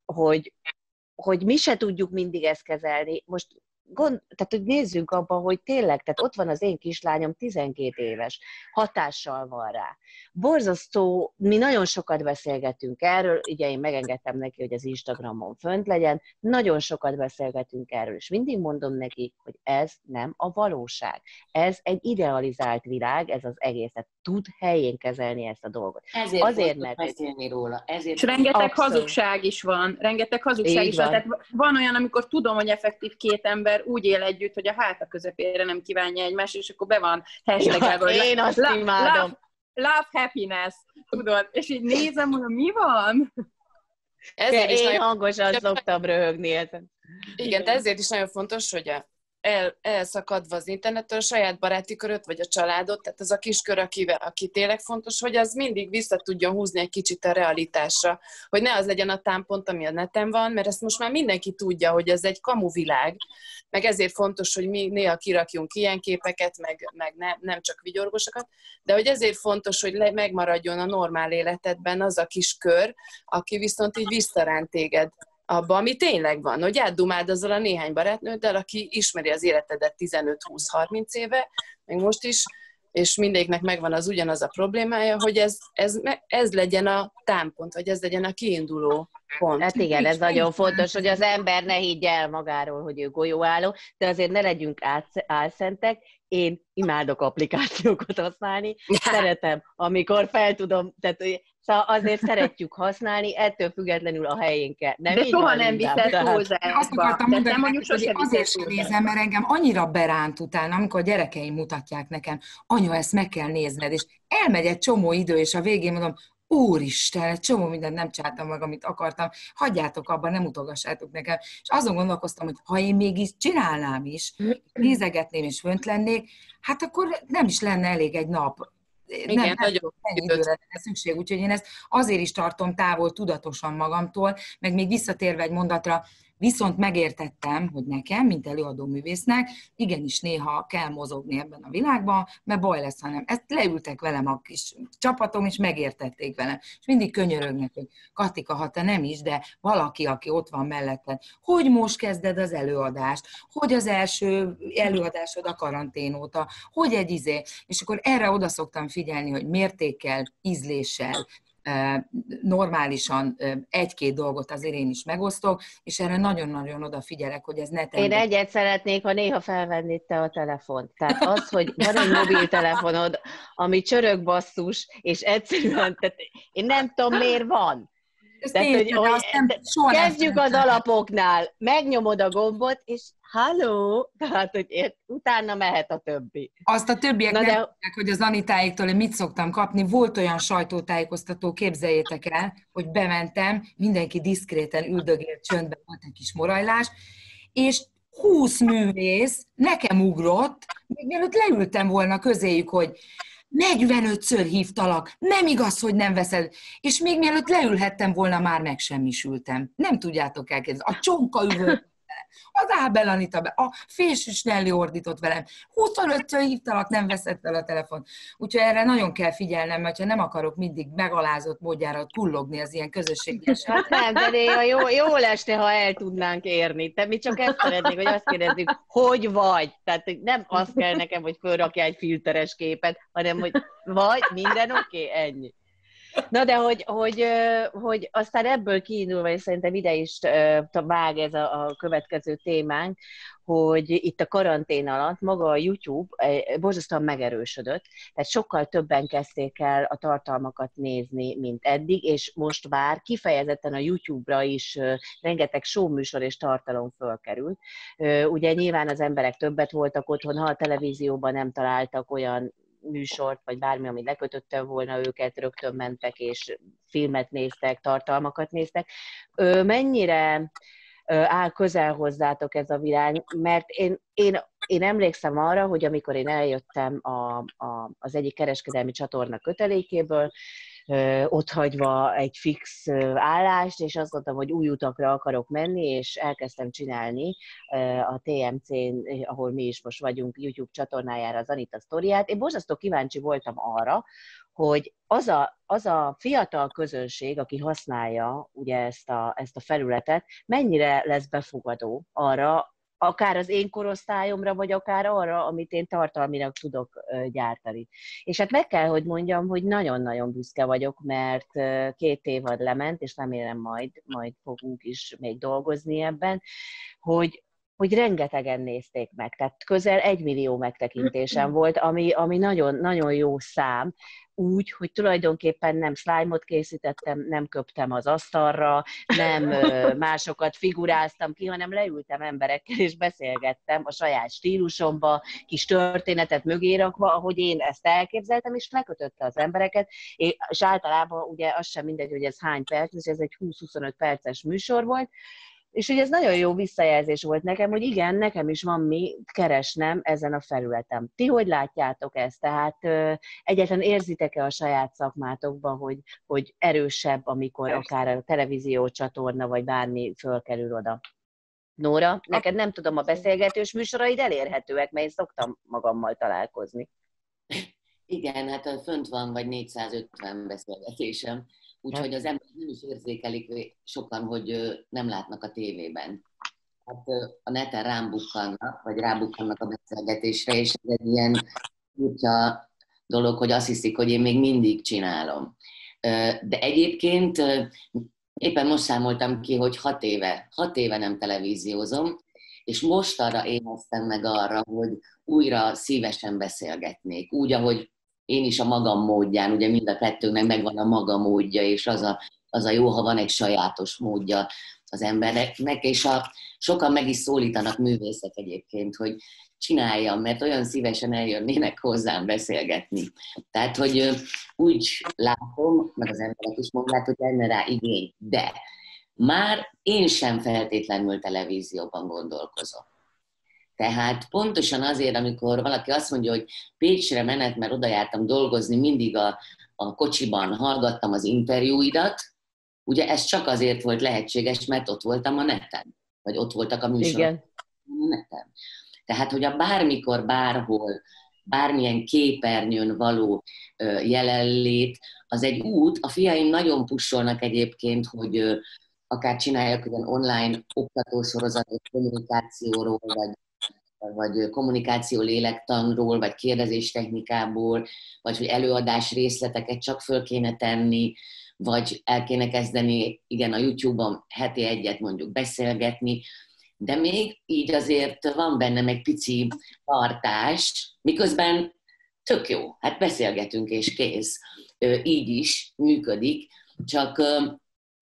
hogy, hogy mi se tudjuk mindig ezt kezelni. Most gond, tehát hogy nézzünk abba, hogy tényleg, tehát ott van az én kislányom, 12 éves, hatással van rá. Borzasztó, mi nagyon sokat beszélgetünk erről, ugye én megengedtem neki, hogy az Instagramon fönt legyen, nagyon sokat beszélgetünk erről, és mindig mondom neki, hogy ez nem a valóság. Ez egy idealizált világ, ez az egészet. Tud helyén kezelni ezt a dolgot. Ezért Azért, mert beszélni róla. Ezért és rengeteg abszolút. hazugság is van. Rengeteg hazugság Így is van. van. Tehát van olyan, amikor tudom, hogy effektív két ember úgy él együtt, hogy a háta közepére nem kívánja egymást, és akkor be van hashtagelve. Ja, én azt imádom. Love, love happiness, tudod? És így nézem, hogy mi van? Ezért én is nagyon... hangosan szoktam röhögni ezen. Igen, de ezért is nagyon fontos, hogy a el, elszakadva az internettől a saját baráti köröt, vagy a családot, tehát ez a kiskör, aki, aki tényleg fontos, hogy az mindig vissza tudjon húzni egy kicsit a realitásra, hogy ne az legyen a támpont, ami a neten van, mert ezt most már mindenki tudja, hogy ez egy kamu világ, meg ezért fontos, hogy mi néha kirakjunk ilyen képeket, meg, meg ne, nem csak vigyorgosokat, de hogy ezért fontos, hogy le, megmaradjon a normál életedben az a kis kör, aki viszont így visszaránt téged abba, ami tényleg van, hogy átdumáld azzal a néhány barátnőddel, aki ismeri az életedet 15-20-30 éve, meg most is, és mindegyiknek megvan az ugyanaz a problémája, hogy ez, ez, ez legyen a támpont, vagy ez legyen a kiinduló pont. Hát igen, ez nagyon fontos, hogy az ember ne higgye el magáról, hogy ő golyóálló, de azért ne legyünk álszentek. Én imádok applikációkat használni, *laughs* szeretem, amikor fel tudom, tehát Szóval azért szeretjük használni, ettől függetlenül a helyén kell. Nem De soha nem viszed hozzá. Azt akartam mondani, hogy azért sem nézem, mert engem annyira beránt utána, amikor a gyerekeim mutatják nekem, anya, ezt meg kell nézned, és elmegy egy csomó idő, és a végén mondom, Úristen, egy csomó mindent nem csináltam meg, amit akartam, hagyjátok abban, nem utogassátok nekem. És azon gondolkoztam, hogy ha én mégis csinálnám is, *clears throat* nézegetném és fönt lennék, hát akkor nem is lenne elég egy nap igen, nem, nagyon ennyi időre szükség, úgyhogy én ezt azért is tartom távol tudatosan magamtól, meg még visszatérve egy mondatra, Viszont megértettem, hogy nekem, mint előadó művésznek, igenis néha kell mozogni ebben a világban, mert baj lesz, hanem ezt leültek velem a kis csapatom, és megértették velem. És mindig könyörögnek, hogy Katika, ha te nem is, de valaki, aki ott van melletted, hogy most kezded az előadást, hogy az első előadásod a karantén óta, hogy egy izé, és akkor erre oda szoktam figyelni, hogy mértékkel, ízléssel, normálisan egy-két dolgot azért én is megosztok, és erre nagyon-nagyon odafigyelek, hogy ez ne Én egyet szeretnék, ha néha felvennéd te a telefont. Tehát az, hogy van egy mobiltelefonod, ami csörög basszus, és egyszerűen, tehát én nem tudom, miért van. Tehát, hogy, hogy, kezdjük az alapoknál, megnyomod a gombot, és halló, tehát, hogy ért, utána mehet a többi. Azt a többiek Na nem de... tudják, hogy az Anitáiktól én mit szoktam kapni. Volt olyan sajtótájékoztató, képzeljétek el, hogy bementem, mindenki diszkréten üldögélt csöndben, volt egy kis morajlás, és 20 művész nekem ugrott, még mielőtt leültem volna közéjük, hogy 45-ször hívtalak, nem igaz, hogy nem veszed. És még mielőtt leülhettem volna, már megsemmisültem. Nem tudjátok elképzelni. A csonka üvölt az Ábel Anita, a Fésűs Nelly ordított velem. 25-ször hívtalak, nem veszett fel a telefon. Úgyhogy erre nagyon kell figyelnem, mert ha nem akarok mindig megalázott módjára kullogni az ilyen közösségi *laughs* Hát nem, de néha jó, jó lesne, ha el tudnánk érni. Te mi csak ezt szeretnék, hogy azt kérdezzük, hogy vagy. Tehát nem azt kell nekem, hogy fölrakja egy filteres képet, hanem hogy vagy, minden oké, okay, ennyi. Na de hogy, hogy, hogy aztán ebből kiindulva, és szerintem ide is vág ez a, a következő témánk, hogy itt a karantén alatt maga a YouTube borzasztóan megerősödött, tehát sokkal többen kezdték el a tartalmakat nézni, mint eddig, és most már kifejezetten a YouTube-ra is rengeteg showműsor és tartalom fölkerült. Ugye nyilván az emberek többet voltak otthon, ha a televízióban nem találtak olyan műsort, vagy bármi, ami lekötötte volna őket, rögtön mentek és filmet néztek, tartalmakat néztek. Mennyire áll közel hozzátok ez a világ, mert én, én, én emlékszem arra, hogy amikor én eljöttem a, a, az egyik kereskedelmi csatorna kötelékéből, ott hagyva egy fix állást, és azt mondtam, hogy új utakra akarok menni, és elkezdtem csinálni a TMC-n, ahol mi is most vagyunk, YouTube csatornájára az Anita sztoriát. Én borzasztó kíváncsi voltam arra, hogy az a, az a fiatal közönség, aki használja ugye ezt a, ezt a felületet, mennyire lesz befogadó arra, akár az én korosztályomra, vagy akár arra, amit én tartalmilag tudok gyártani. És hát meg kell, hogy mondjam, hogy nagyon-nagyon büszke vagyok, mert két évad lement, és remélem majd, majd fogunk is még dolgozni ebben, hogy, hogy rengetegen nézték meg, tehát közel egy millió megtekintésem volt, ami, ami nagyon, nagyon jó szám, úgy, hogy tulajdonképpen nem slime-ot készítettem, nem köptem az asztalra, nem *laughs* másokat figuráztam ki, hanem leültem emberekkel, és beszélgettem a saját stílusomba, kis történetet mögé rakva, ahogy én ezt elképzeltem, és lekötötte az embereket, és általában ugye az sem mindegy, hogy ez hány perc, és ez egy 20-25 perces műsor volt, és hogy ez nagyon jó visszajelzés volt nekem, hogy igen, nekem is van mi keresnem ezen a felületen. Ti hogy látjátok ezt? Tehát egyetlen érzitek-e a saját szakmátokban, hogy, hogy erősebb, amikor Persze. akár a televízió csatorna, vagy bármi fölkerül oda? Nóra, neked nem tudom, a beszélgetős műsoraid elérhetőek, mert én szoktam magammal találkozni. Igen, hát fönt van, vagy 450 beszélgetésem úgyhogy az ember nem is érzékelik sokan, hogy nem látnak a tévében. Hát a neten rám bukkannak, vagy rábukkannak a beszélgetésre, és ez egy ilyen furcsa dolog, hogy azt hiszik, hogy én még mindig csinálom. De egyébként éppen most számoltam ki, hogy hat éve, hat éve nem televíziózom, és most arra éreztem meg arra, hogy újra szívesen beszélgetnék, úgy, ahogy én is a magam módján, ugye mind a kettőnek megvan a maga módja, és az a, az a jó, ha van egy sajátos módja az embereknek, és a, sokan meg is szólítanak művészek egyébként, hogy csináljam, mert olyan szívesen eljönnének hozzám beszélgetni. Tehát, hogy úgy látom, meg az emberek is mondják, hogy lenne rá igény, de már én sem feltétlenül televízióban gondolkozom. Tehát pontosan azért, amikor valaki azt mondja, hogy Pécsre menet, mert oda jártam dolgozni, mindig a, a kocsiban hallgattam az interjúidat, ugye ez csak azért volt lehetséges, mert ott voltam a neten, vagy ott voltak a műsorok Igen. a neten. Tehát, hogy a bármikor, bárhol, bármilyen képernyőn való jelenlét, az egy út. A fiaim nagyon pusolnak egyébként, hogy akár csináljak olyan online oktatósorozatot kommunikációról, vagy vagy kommunikáció lélektanról, vagy kérdezéstechnikából, vagy hogy előadás részleteket csak föl kéne tenni, vagy el kéne kezdeni, igen, a YouTube-on heti egyet mondjuk beszélgetni, de még így azért van bennem egy pici tartás, miközben tök jó, hát beszélgetünk és kész. Így is működik, csak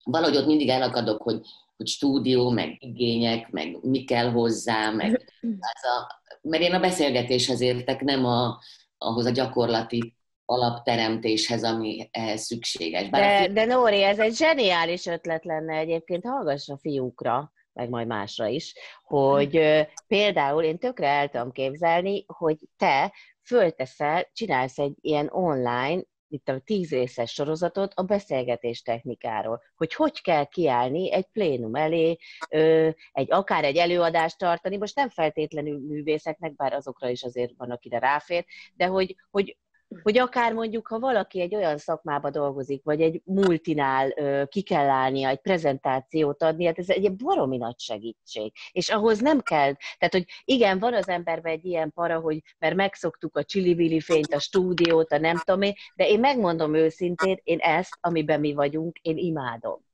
valahogy ott mindig elakadok, hogy, hogy stúdió, meg igények, meg mi kell hozzá, meg az a, mert én a beszélgetéshez értek, nem a, ahhoz a gyakorlati alapteremtéshez, ami ehhez szükséges. Bár de, de Nóri, ez egy zseniális ötlet lenne egyébként, hallgass a fiúkra, meg majd másra is, hogy például én tökre el tudom képzelni, hogy te fölteszel, csinálsz egy ilyen online itt a tíz részes sorozatot a beszélgetés technikáról, hogy hogy kell kiállni egy plénum elé, egy, akár egy előadást tartani, most nem feltétlenül művészeknek, bár azokra is azért van, akire ráfér, de hogy, hogy hogy akár mondjuk, ha valaki egy olyan szakmába dolgozik, vagy egy multinál ki kell állnia, egy prezentációt adni, hát ez egy baromi nagy segítség. És ahhoz nem kell, tehát hogy igen, van az emberben egy ilyen para, hogy mert megszoktuk a csili fényt, a stúdiót, a nem tudom én, de én megmondom őszintén, én ezt, amiben mi vagyunk, én imádom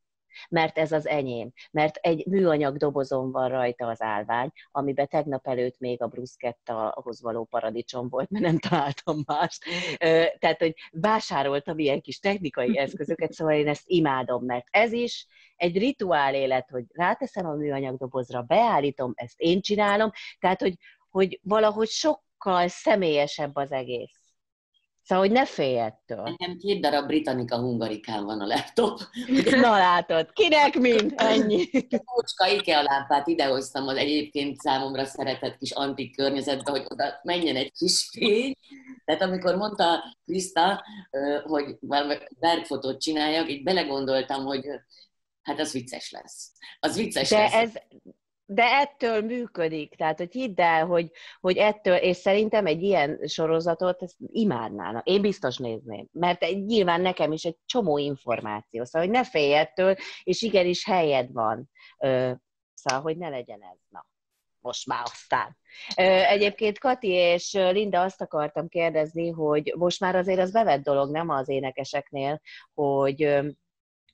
mert ez az enyém, mert egy műanyag dobozon van rajta az állvány, amiben tegnap előtt még a bruszkettahoz való paradicsom volt, mert nem találtam más. Tehát, hogy vásároltam ilyen kis technikai *laughs* eszközöket, szóval én ezt imádom, mert ez is egy rituál élet, hogy ráteszem a műanyag dobozra, beállítom, ezt én csinálom, tehát, hogy, hogy valahogy sokkal személyesebb az egész. Szóval, hogy ne félj ettől. Nekem két darab Britannica hungarikán van a laptop. *laughs* Na látod, kinek mind? Ennyi. Kócska IKEA lámpát idehoztam az egyébként számomra szeretett kis antik környezetbe, hogy oda menjen egy kis fény. Tehát amikor mondta Krista, hogy bergfotót csináljak, így belegondoltam, hogy hát az vicces lesz. Az vicces De lesz. Ez, de ettől működik, tehát hogy hidd el, hogy, hogy ettől, és szerintem egy ilyen sorozatot ezt imádnának. Én biztos nézném, mert egy, nyilván nekem is egy csomó információ, szóval hogy ne félj ettől, és igenis helyed van. Ö, szóval, hogy ne legyen ez. Na, most már aztán. Egyébként Kati és Linda azt akartam kérdezni, hogy most már azért az bevett dolog, nem az énekeseknél, hogy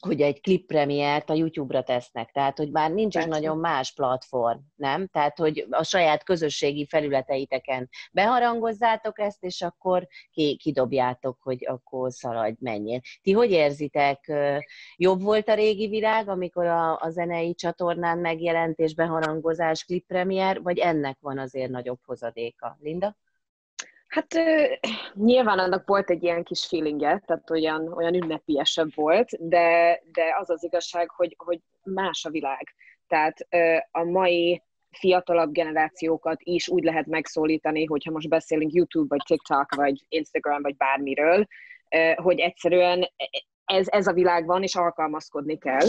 hogy egy klippremiért a YouTube-ra tesznek, tehát hogy már nincs is nagyon más platform, nem? Tehát, hogy a saját közösségi felületeiteken beharangozzátok ezt, és akkor ki, kidobjátok, hogy akkor szaladj, menjél. Ti hogy érzitek? Jobb volt a régi világ, amikor a, a zenei csatornán megjelent és beharangozás klippremier, vagy ennek van azért nagyobb hozadéka? Linda? Hát nyilván annak volt egy ilyen kis feelingje, tehát olyan, olyan ünnepiesebb volt, de, de az az igazság, hogy, hogy más a világ. Tehát a mai fiatalabb generációkat is úgy lehet megszólítani, hogyha most beszélünk YouTube, vagy TikTok, vagy Instagram, vagy bármiről, hogy egyszerűen ez, ez a világ van, és alkalmazkodni kell,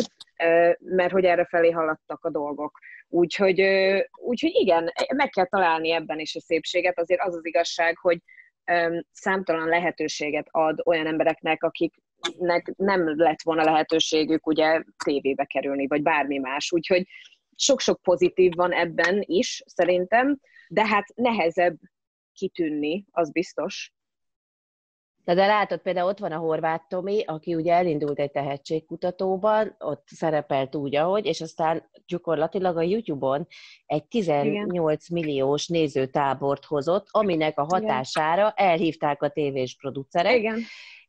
mert hogy erre felé haladtak a dolgok. Úgyhogy, úgyhogy igen, meg kell találni ebben is a szépséget. Azért az az igazság, hogy számtalan lehetőséget ad olyan embereknek, akiknek nem lett volna lehetőségük ugye tévébe kerülni, vagy bármi más. Úgyhogy sok-sok pozitív van ebben is, szerintem, de hát nehezebb kitűnni, az biztos, Na de látod, például ott van a Horváth Tomi, aki ugye elindult egy tehetségkutatóban, ott szerepelt úgy, ahogy, és aztán gyakorlatilag a YouTube-on egy 18 Igen. milliós nézőtábort hozott, aminek a hatására elhívták a tévés producerek, Igen.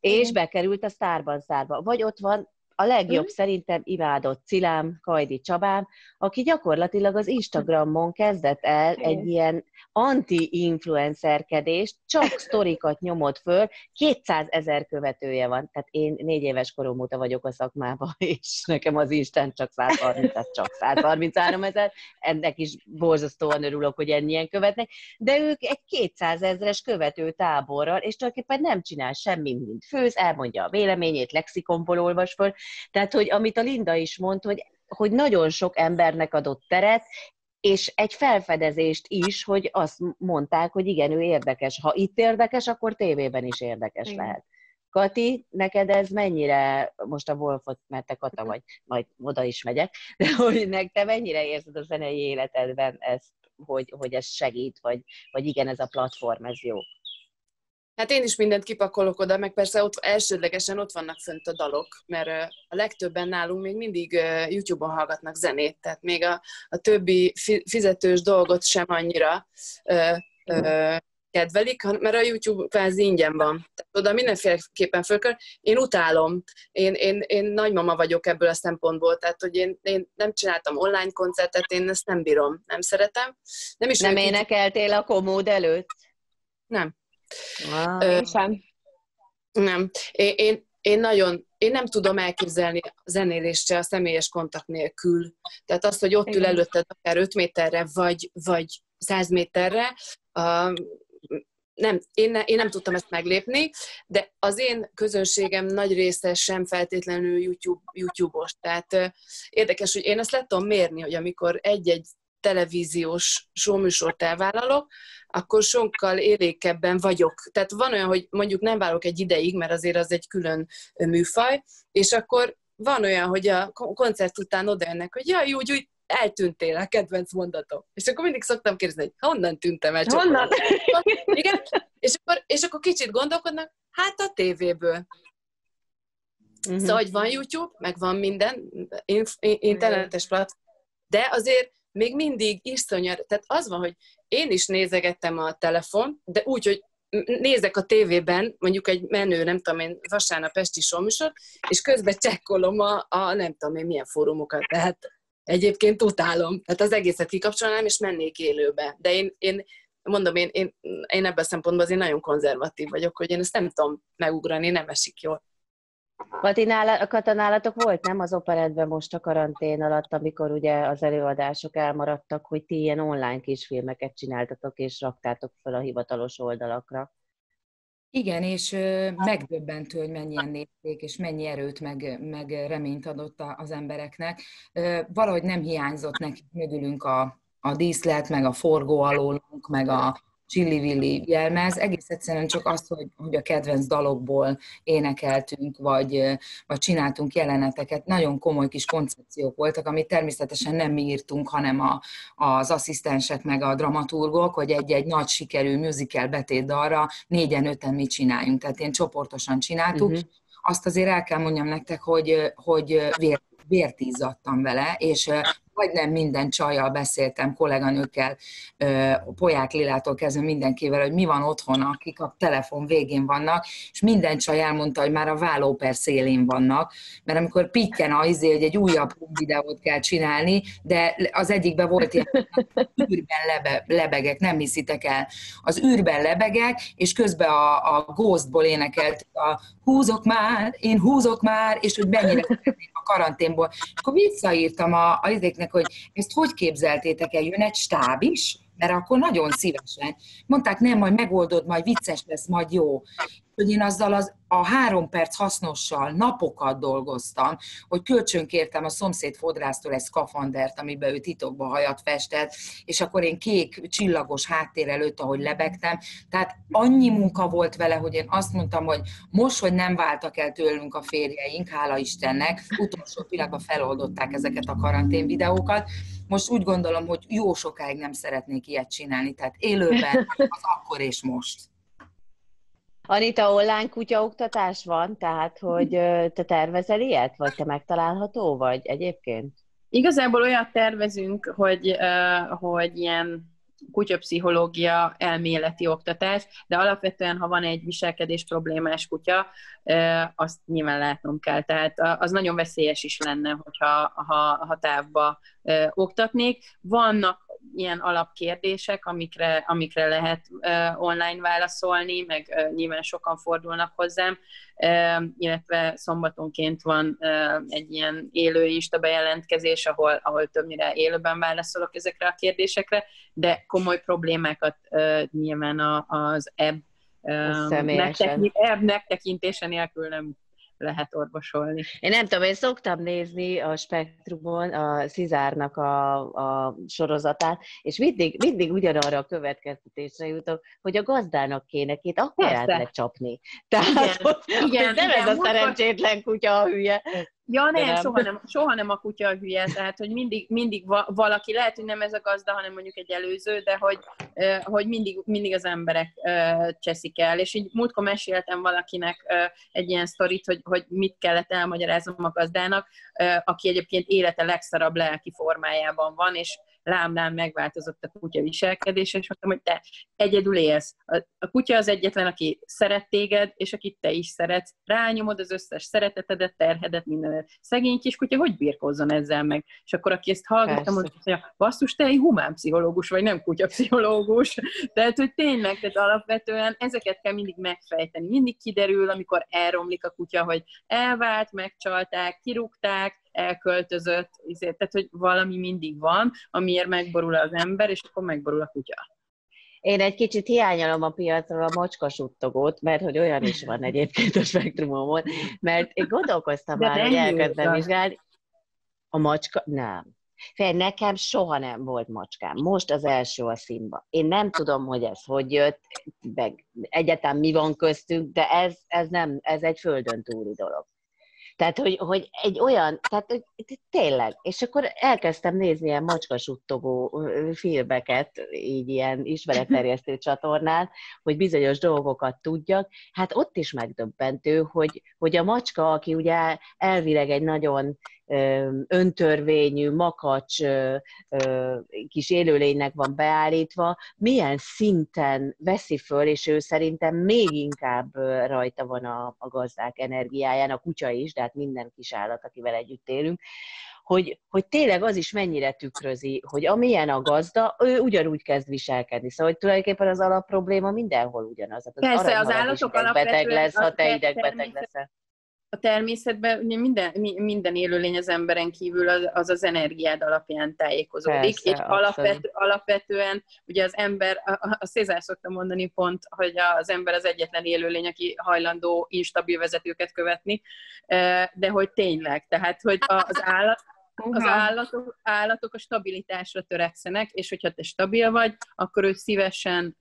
és Igen. bekerült a sztárban szárba. Vagy ott van a legjobb mm. szerintem imádott Cilám, Kajdi Csabám, aki gyakorlatilag az Instagramon kezdett el egy ilyen anti-influencerkedést, csak *laughs* sztorikat nyomott föl, 200 ezer követője van, tehát én négy éves korom óta vagyok a szakmában, *laughs* és nekem az Isten csak 130, tehát csak 133 ezer, ennek is borzasztóan örülök, hogy ennyien követnek, de ők egy 200 ezeres követő táborral, és tulajdonképpen nem csinál semmi, mint főz, elmondja a véleményét, lexikonból olvas föl, tehát, hogy amit a Linda is mond, hogy hogy nagyon sok embernek adott teret, és egy felfedezést is, hogy azt mondták, hogy igen, ő érdekes. Ha itt érdekes, akkor tévében is érdekes igen. lehet. Kati, neked ez mennyire, most a Wolfot, mert te Kata vagy, majd oda is megyek, de hogy neked te mennyire érzed a zenei életedben ezt, hogy, hogy ez segít, vagy, vagy igen, ez a platform, ez jó? Hát én is mindent kipakolok oda, meg persze ott elsődlegesen ott vannak fönt a dalok, mert a legtöbben nálunk még mindig YouTube-on hallgatnak zenét, tehát még a, a többi fizetős dolgot sem annyira ö, ö, kedvelik, mert a YouTube kvázi ingyen van. Tehát oda mindenféleképpen fölkör. Én utálom. Én, én, én nagymama vagyok ebből a szempontból, tehát hogy én, én nem csináltam online koncertet, én ezt nem bírom, nem szeretem. Nem, is nem énekeltél a komód előtt? Nem. Ah, Ö, sem. Nem. Én, én, én nagyon, én nem tudom elképzelni a zenélést se a személyes kontakt nélkül. Tehát azt, hogy ott ül előtted akár 5 méterre, vagy, vagy 100 méterre, uh, nem, én, ne, én nem tudtam ezt meglépni, de az én közönségem nagy része sem feltétlenül YouTube, YouTube-os. Tehát uh, érdekes, hogy én azt lettem mérni, hogy amikor egy-egy televíziós showműsort elvállalok, akkor sokkal élékebben vagyok. Tehát van olyan, hogy mondjuk nem válok egy ideig, mert azért az egy külön műfaj, és akkor van olyan, hogy a koncert után odaennek, hogy jaj, úgy, úgy eltűntél a kedvenc mondatom. És akkor mindig szoktam kérdezni, hogy honnan tűntem el? Csak honnan? *laughs* Igen, és akkor, és akkor kicsit gondolkodnak, hát a tévéből. Uh-huh. Szóval, hogy van YouTube, meg van minden, internetes platform, de azért még mindig iszonyar, tehát az van, hogy én is nézegettem a telefon, de úgy, hogy nézek a tévében, mondjuk egy menő, nem tudom én, vasárnap esti showműsor, és közben csekkolom a, a nem tudom én milyen fórumokat, tehát egyébként utálom. Tehát az egészet kikapcsolnám, és mennék élőbe. De én, én mondom, én, én, én ebben a szempontból azért nagyon konzervatív vagyok, hogy én ezt nem tudom megugrani, nem esik jól. Katanálatok volt, nem az operetben most a karantén alatt, amikor ugye az előadások elmaradtak, hogy ti ilyen online kisfilmeket csináltatok és raktátok fel a hivatalos oldalakra. Igen, és megdöbbentő, hogy mennyien nézték, és mennyi erőt, meg, meg reményt adott az embereknek. Valahogy nem hiányzott nekik mögülünk a, a díszlet, meg a forgó alólunk, meg a, csillivilli jelmez, egész egyszerűen csak az, hogy, hogy a kedvenc dalokból énekeltünk, vagy, vagy csináltunk jeleneteket. Nagyon komoly kis koncepciók voltak, amit természetesen nem mi írtunk, hanem a, az asszisztensek meg a dramaturgok, hogy egy-egy nagy sikerű musical betét dalra négyen-öten mit csináljunk. Tehát én csoportosan csináltuk. Uh-huh. Azt azért el kell mondjam nektek, hogy, hogy vér, vért vele, és majdnem minden csajjal beszéltem, kolléganőkkel, Poják Lilától kezdve mindenkivel, hogy mi van otthon, akik a telefon végén vannak, és minden csaj elmondta, hogy már a vállóper szélén vannak, mert amikor pittyen az, izé, hogy egy újabb videót kell csinálni, de az egyikben volt ilyen, űrben lebe, lebegek, nem hiszitek el. Az űrben lebegek, és közben a, a Ghostból énekelt a húzok már, én húzok már, és hogy mennyire a karanténból. És akkor visszaírtam a, a izéknek, hogy ezt hogy képzeltétek el, jön egy stáb is? Mert akkor nagyon szívesen. Mondták, nem, majd megoldod, majd vicces lesz, majd jó hogy én azzal az, a három perc hasznossal napokat dolgoztam, hogy kölcsönkértem a szomszéd fodrásztól egy skafandert, amiben ő titokba hajat festett, és akkor én kék csillagos háttér előtt, ahogy lebegtem. Tehát annyi munka volt vele, hogy én azt mondtam, hogy most, hogy nem váltak el tőlünk a férjeink, hála Istennek, utolsó pillanatban feloldották ezeket a karantén videókat, most úgy gondolom, hogy jó sokáig nem szeretnék ilyet csinálni, tehát élőben *laughs* az akkor és most. Anita, online kutyaoktatás van? Tehát, hogy te tervezel ilyet? Vagy te megtalálható vagy egyébként? Igazából olyat tervezünk, hogy, hogy ilyen kutyapszichológia elméleti oktatás, de alapvetően, ha van egy viselkedés problémás kutya, azt nyilván látnom kell. Tehát az nagyon veszélyes is lenne, hogyha ha, ha távba oktatnék. Vannak ilyen alapkérdések, amikre, amikre lehet online válaszolni, meg nyilván sokan fordulnak hozzám, illetve szombatonként van egy ilyen élő Insta bejelentkezés, ahol, ahol többnyire élőben válaszolok ezekre a kérdésekre, de komoly problémákat nyilván az ebb megtekintése nélkül nem lehet orvosolni. Én nem tudom, én szoktam nézni a Spektrumon a Szizárnak a, a sorozatát, és mindig, mindig ugyanarra a következtetésre jutok, hogy a gazdának kéne két akkorát lecsapni. Tehát, igen, hogy, igen, nem igen, ez a szerencsétlen kutya a hülye, Ja, nem, nem. Soha, nem, soha nem a kutya a hülye, tehát hogy mindig, mindig valaki, lehet, hogy nem ez a gazda, hanem mondjuk egy előző, de hogy, hogy mindig, mindig az emberek cseszik el. És így múltkor meséltem valakinek egy ilyen sztorit, hogy, hogy mit kellett elmagyaráznom a gazdának, aki egyébként élete legszarabb lelki formájában van, és lám-lám megváltozott a kutya viselkedése, és mondtam, hogy te egyedül élsz. A, a kutya az egyetlen, aki szeret téged, és akit te is szeretsz. Rányomod az összes szeretetedet, terhedet, mindenet. Szegény kis kutya, hogy birkózzon ezzel meg? És akkor, aki ezt hallgattam, mondta, basszus, te egy humán pszichológus, vagy nem kutyapszichológus. Tehát, hogy tényleg, tehát alapvetően ezeket kell mindig megfejteni. Mindig kiderül, amikor elromlik a kutya, hogy elvált, megcsalták, kirúgták, elköltözött, ezért, tehát hogy valami mindig van, amiért megborul az ember, és akkor megborul a kutya. Én egy kicsit hiányolom a piacról a macskasuttogót, mert hogy olyan is van egyébként a spektrumomon, mert én gondolkoztam De már, hogy elkezdem vizsgálni. A macska? Nem. Fél, nekem soha nem volt macskám. Most az első a színba. Én nem tudom, hogy ez hogy jött, meg egyetem mi van köztünk, de ez, ez nem, ez egy földön túli dolog. Tehát, hogy, hogy egy olyan, tehát hogy tényleg, és akkor elkezdtem nézni ilyen macskasuttogó filmeket, így ilyen ismeretterjesztő *laughs* csatornán, hogy bizonyos dolgokat tudjak. Hát ott is megdöbbentő, hogy, hogy a macska, aki ugye elvileg egy nagyon öntörvényű, makacs kis élőlénynek van beállítva, milyen szinten veszi föl, és ő szerintem még inkább rajta van a, a gazdák energiáján, a kutya is, de hát minden kis állat, akivel együtt élünk, hogy, hogy tényleg az is mennyire tükrözi, hogy amilyen a gazda, ő ugyanúgy kezd viselkedni. Szóval hogy tulajdonképpen az alapprobléma mindenhol ugyanaz. Hát az Persze, az állatok alapvetően... Beteg lesz, ha te idegbeteg leszel a természetben ugye minden, minden élőlény az emberen kívül az az, az energiád alapján tájékozódik, Persze, és alapvető, alapvetően ugye az ember, a, a Cézár szokta mondani pont, hogy az ember az egyetlen élőlény, aki hajlandó instabil vezetőket követni, de hogy tényleg, tehát hogy az állat, az állatok, állatok a stabilitásra törekszenek, és hogyha te stabil vagy, akkor ő szívesen,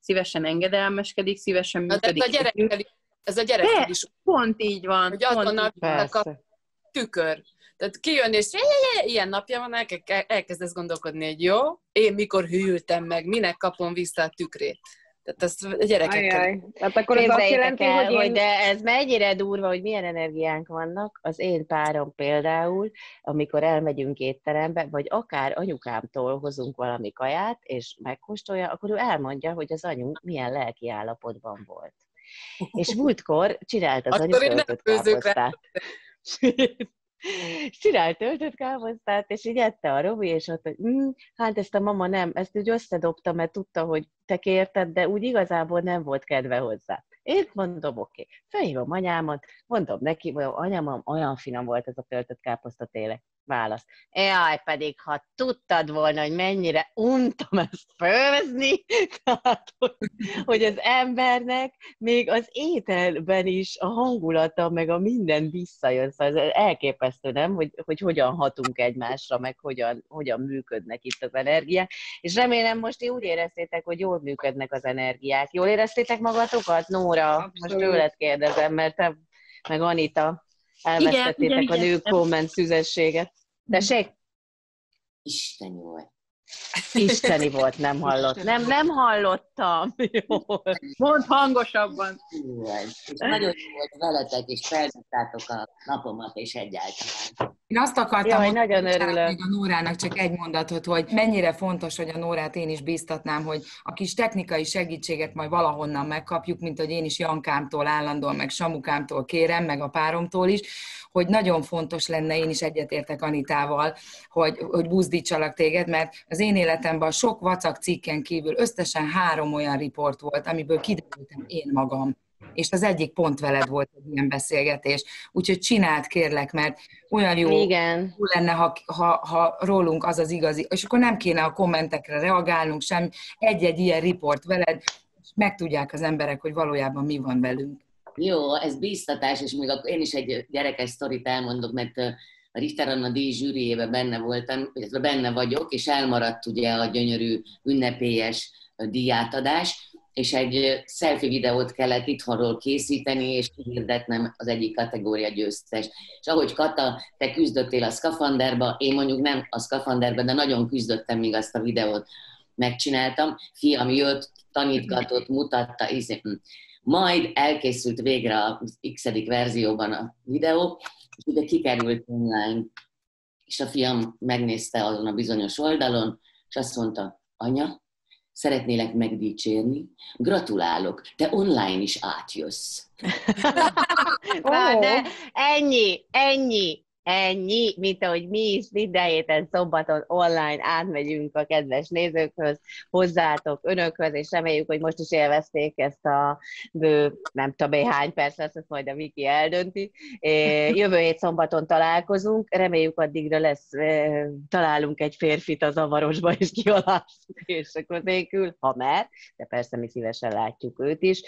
szívesen engedelmeskedik, szívesen működik. Na, de a gyerek ez a gyerek is. Pont így van. Hogy azonnal a tükör. Tehát kijön, és ilyen napja van, elkezdesz gondolkodni, hogy jó, én mikor hűltem meg, minek kapom vissza a tükrét. Tehát ezt a gyerekekkel... Tehát akkor ez azt jelenti, el, hogy, én... hogy de ez mennyire durva, hogy milyen energiánk vannak. Az én párom például, amikor elmegyünk étterembe, vagy akár anyukámtól hozunk valami kaját, és megkóstolja, akkor ő elmondja, hogy az anyu milyen lelki állapotban volt. És múltkor csinált az anyu töltött káposztát. *laughs* csinált töltött káposztát, és így ette a Robi, és ott, hogy mm, hát ezt a mama nem, ezt úgy összedobta, mert tudta, hogy te kérted, de úgy igazából nem volt kedve hozzá. Én mondom, oké. Okay. Felhívom anyámat, mondom neki, hogy anyám, olyan finom volt ez a töltött káposzta tényleg. Válasz. Jaj, pedig ha tudtad volna, hogy mennyire untam ezt főzni, *laughs* tehát, hogy az embernek még az ételben is a hangulata, meg a minden visszajön. Szóval ez elképesztő, nem? Hogy, hogy hogyan hatunk egymásra, meg hogyan, hogyan működnek itt az energiák. És remélem most ti úgy éreztétek, hogy jól működnek az energiák. Jól éreztétek magatokat, Nóra? Abszolút. Most tőled kérdezem, mert te meg Anita elvesztettétek igen, a nők komment szüzességet. Tessék? Isten jó Isteni volt, nem *laughs* hallott. Nem, nem hallottam. *laughs* Jól. Mondd hangosabban. És nagyon jó volt veletek, és feltettátok a napomat, és egyáltalán. Én azt akartam, Jaj, nagyon örülök. a Nórának csak egy mondatot, hogy mennyire fontos, hogy a Nórát én is bíztatnám, hogy a kis technikai segítséget majd valahonnan megkapjuk, mint hogy én is Jankámtól állandóan, meg Samukámtól kérem, meg a páromtól is, hogy nagyon fontos lenne, én is egyetértek Anitával, hogy, hogy buzdítsalak téged, mert az én életemben a sok vacak cikken kívül összesen három olyan riport volt, amiből kiderültem én magam és az egyik pont veled volt egy ilyen beszélgetés. Úgyhogy csinált, kérlek, mert olyan jó, Igen. jó lenne, ha, ha, ha rólunk az az igazi, és akkor nem kéne a kommentekre reagálnunk sem, egy-egy ilyen riport veled, és megtudják az emberek, hogy valójában mi van velünk. Jó, ez bíztatás, és még akkor én is egy gyerekes sztorit elmondok, mert a Richter Anna díj zsűriébe benne voltam, illetve benne vagyok, és elmaradt ugye a gyönyörű ünnepélyes díjátadás, és egy selfie videót kellett itthonról készíteni, és hirdetnem az egyik kategória győztes. És ahogy Kata, te küzdöttél a szkafanderba, én mondjuk nem a szkafanderba, de nagyon küzdöttem, míg azt a videót megcsináltam. Fiam jött, tanítgatott, mutatta, izé. Majd elkészült végre az x verzióban a videó, és ugye kikerült online és a fiam megnézte azon a bizonyos oldalon, és azt mondta, anya, szeretnélek megdicsérni, gratulálok, te online is átjössz. Na, de ennyi, ennyi, Ennyi, mint ahogy mi is minden héten szombaton online átmegyünk a kedves nézőkhöz, hozzátok, önökhöz, és reméljük, hogy most is élvezték ezt a bő, nem tudom hány perc lesz, ezt majd a Viki eldönti. *laughs* Jövő hét szombaton találkozunk, reméljük addigra lesz, találunk egy férfit a zavarosba, és akkor nélkül, ha mer, de persze mi szívesen látjuk őt is.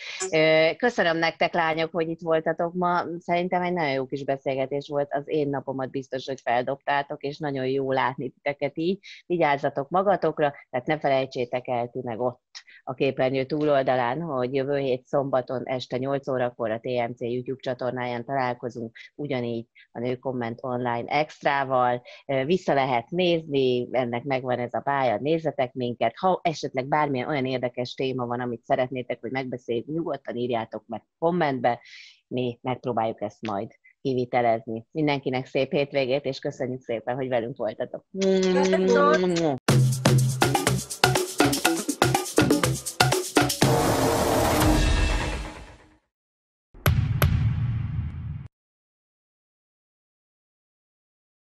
Köszönöm nektek, lányok, hogy itt voltatok ma. Szerintem egy nagyon jó kis beszélgetés volt az én nap napomat biztos, hogy feldobtátok, és nagyon jó látni titeket így. Vigyázzatok magatokra, tehát ne felejtsétek el ti meg ott a képernyő túloldalán, hogy jövő hét szombaton este 8 órakor a TMC YouTube csatornáján találkozunk, ugyanígy a Nő Komment Online extrával. Vissza lehet nézni, ennek megvan ez a pálya, nézzetek minket. Ha esetleg bármilyen olyan érdekes téma van, amit szeretnétek, hogy megbeszéljük, nyugodtan írjátok meg kommentbe, mi megpróbáljuk ezt majd kivitelezni. Mindenkinek szép hétvégét, és köszönjük szépen, hogy velünk voltatok.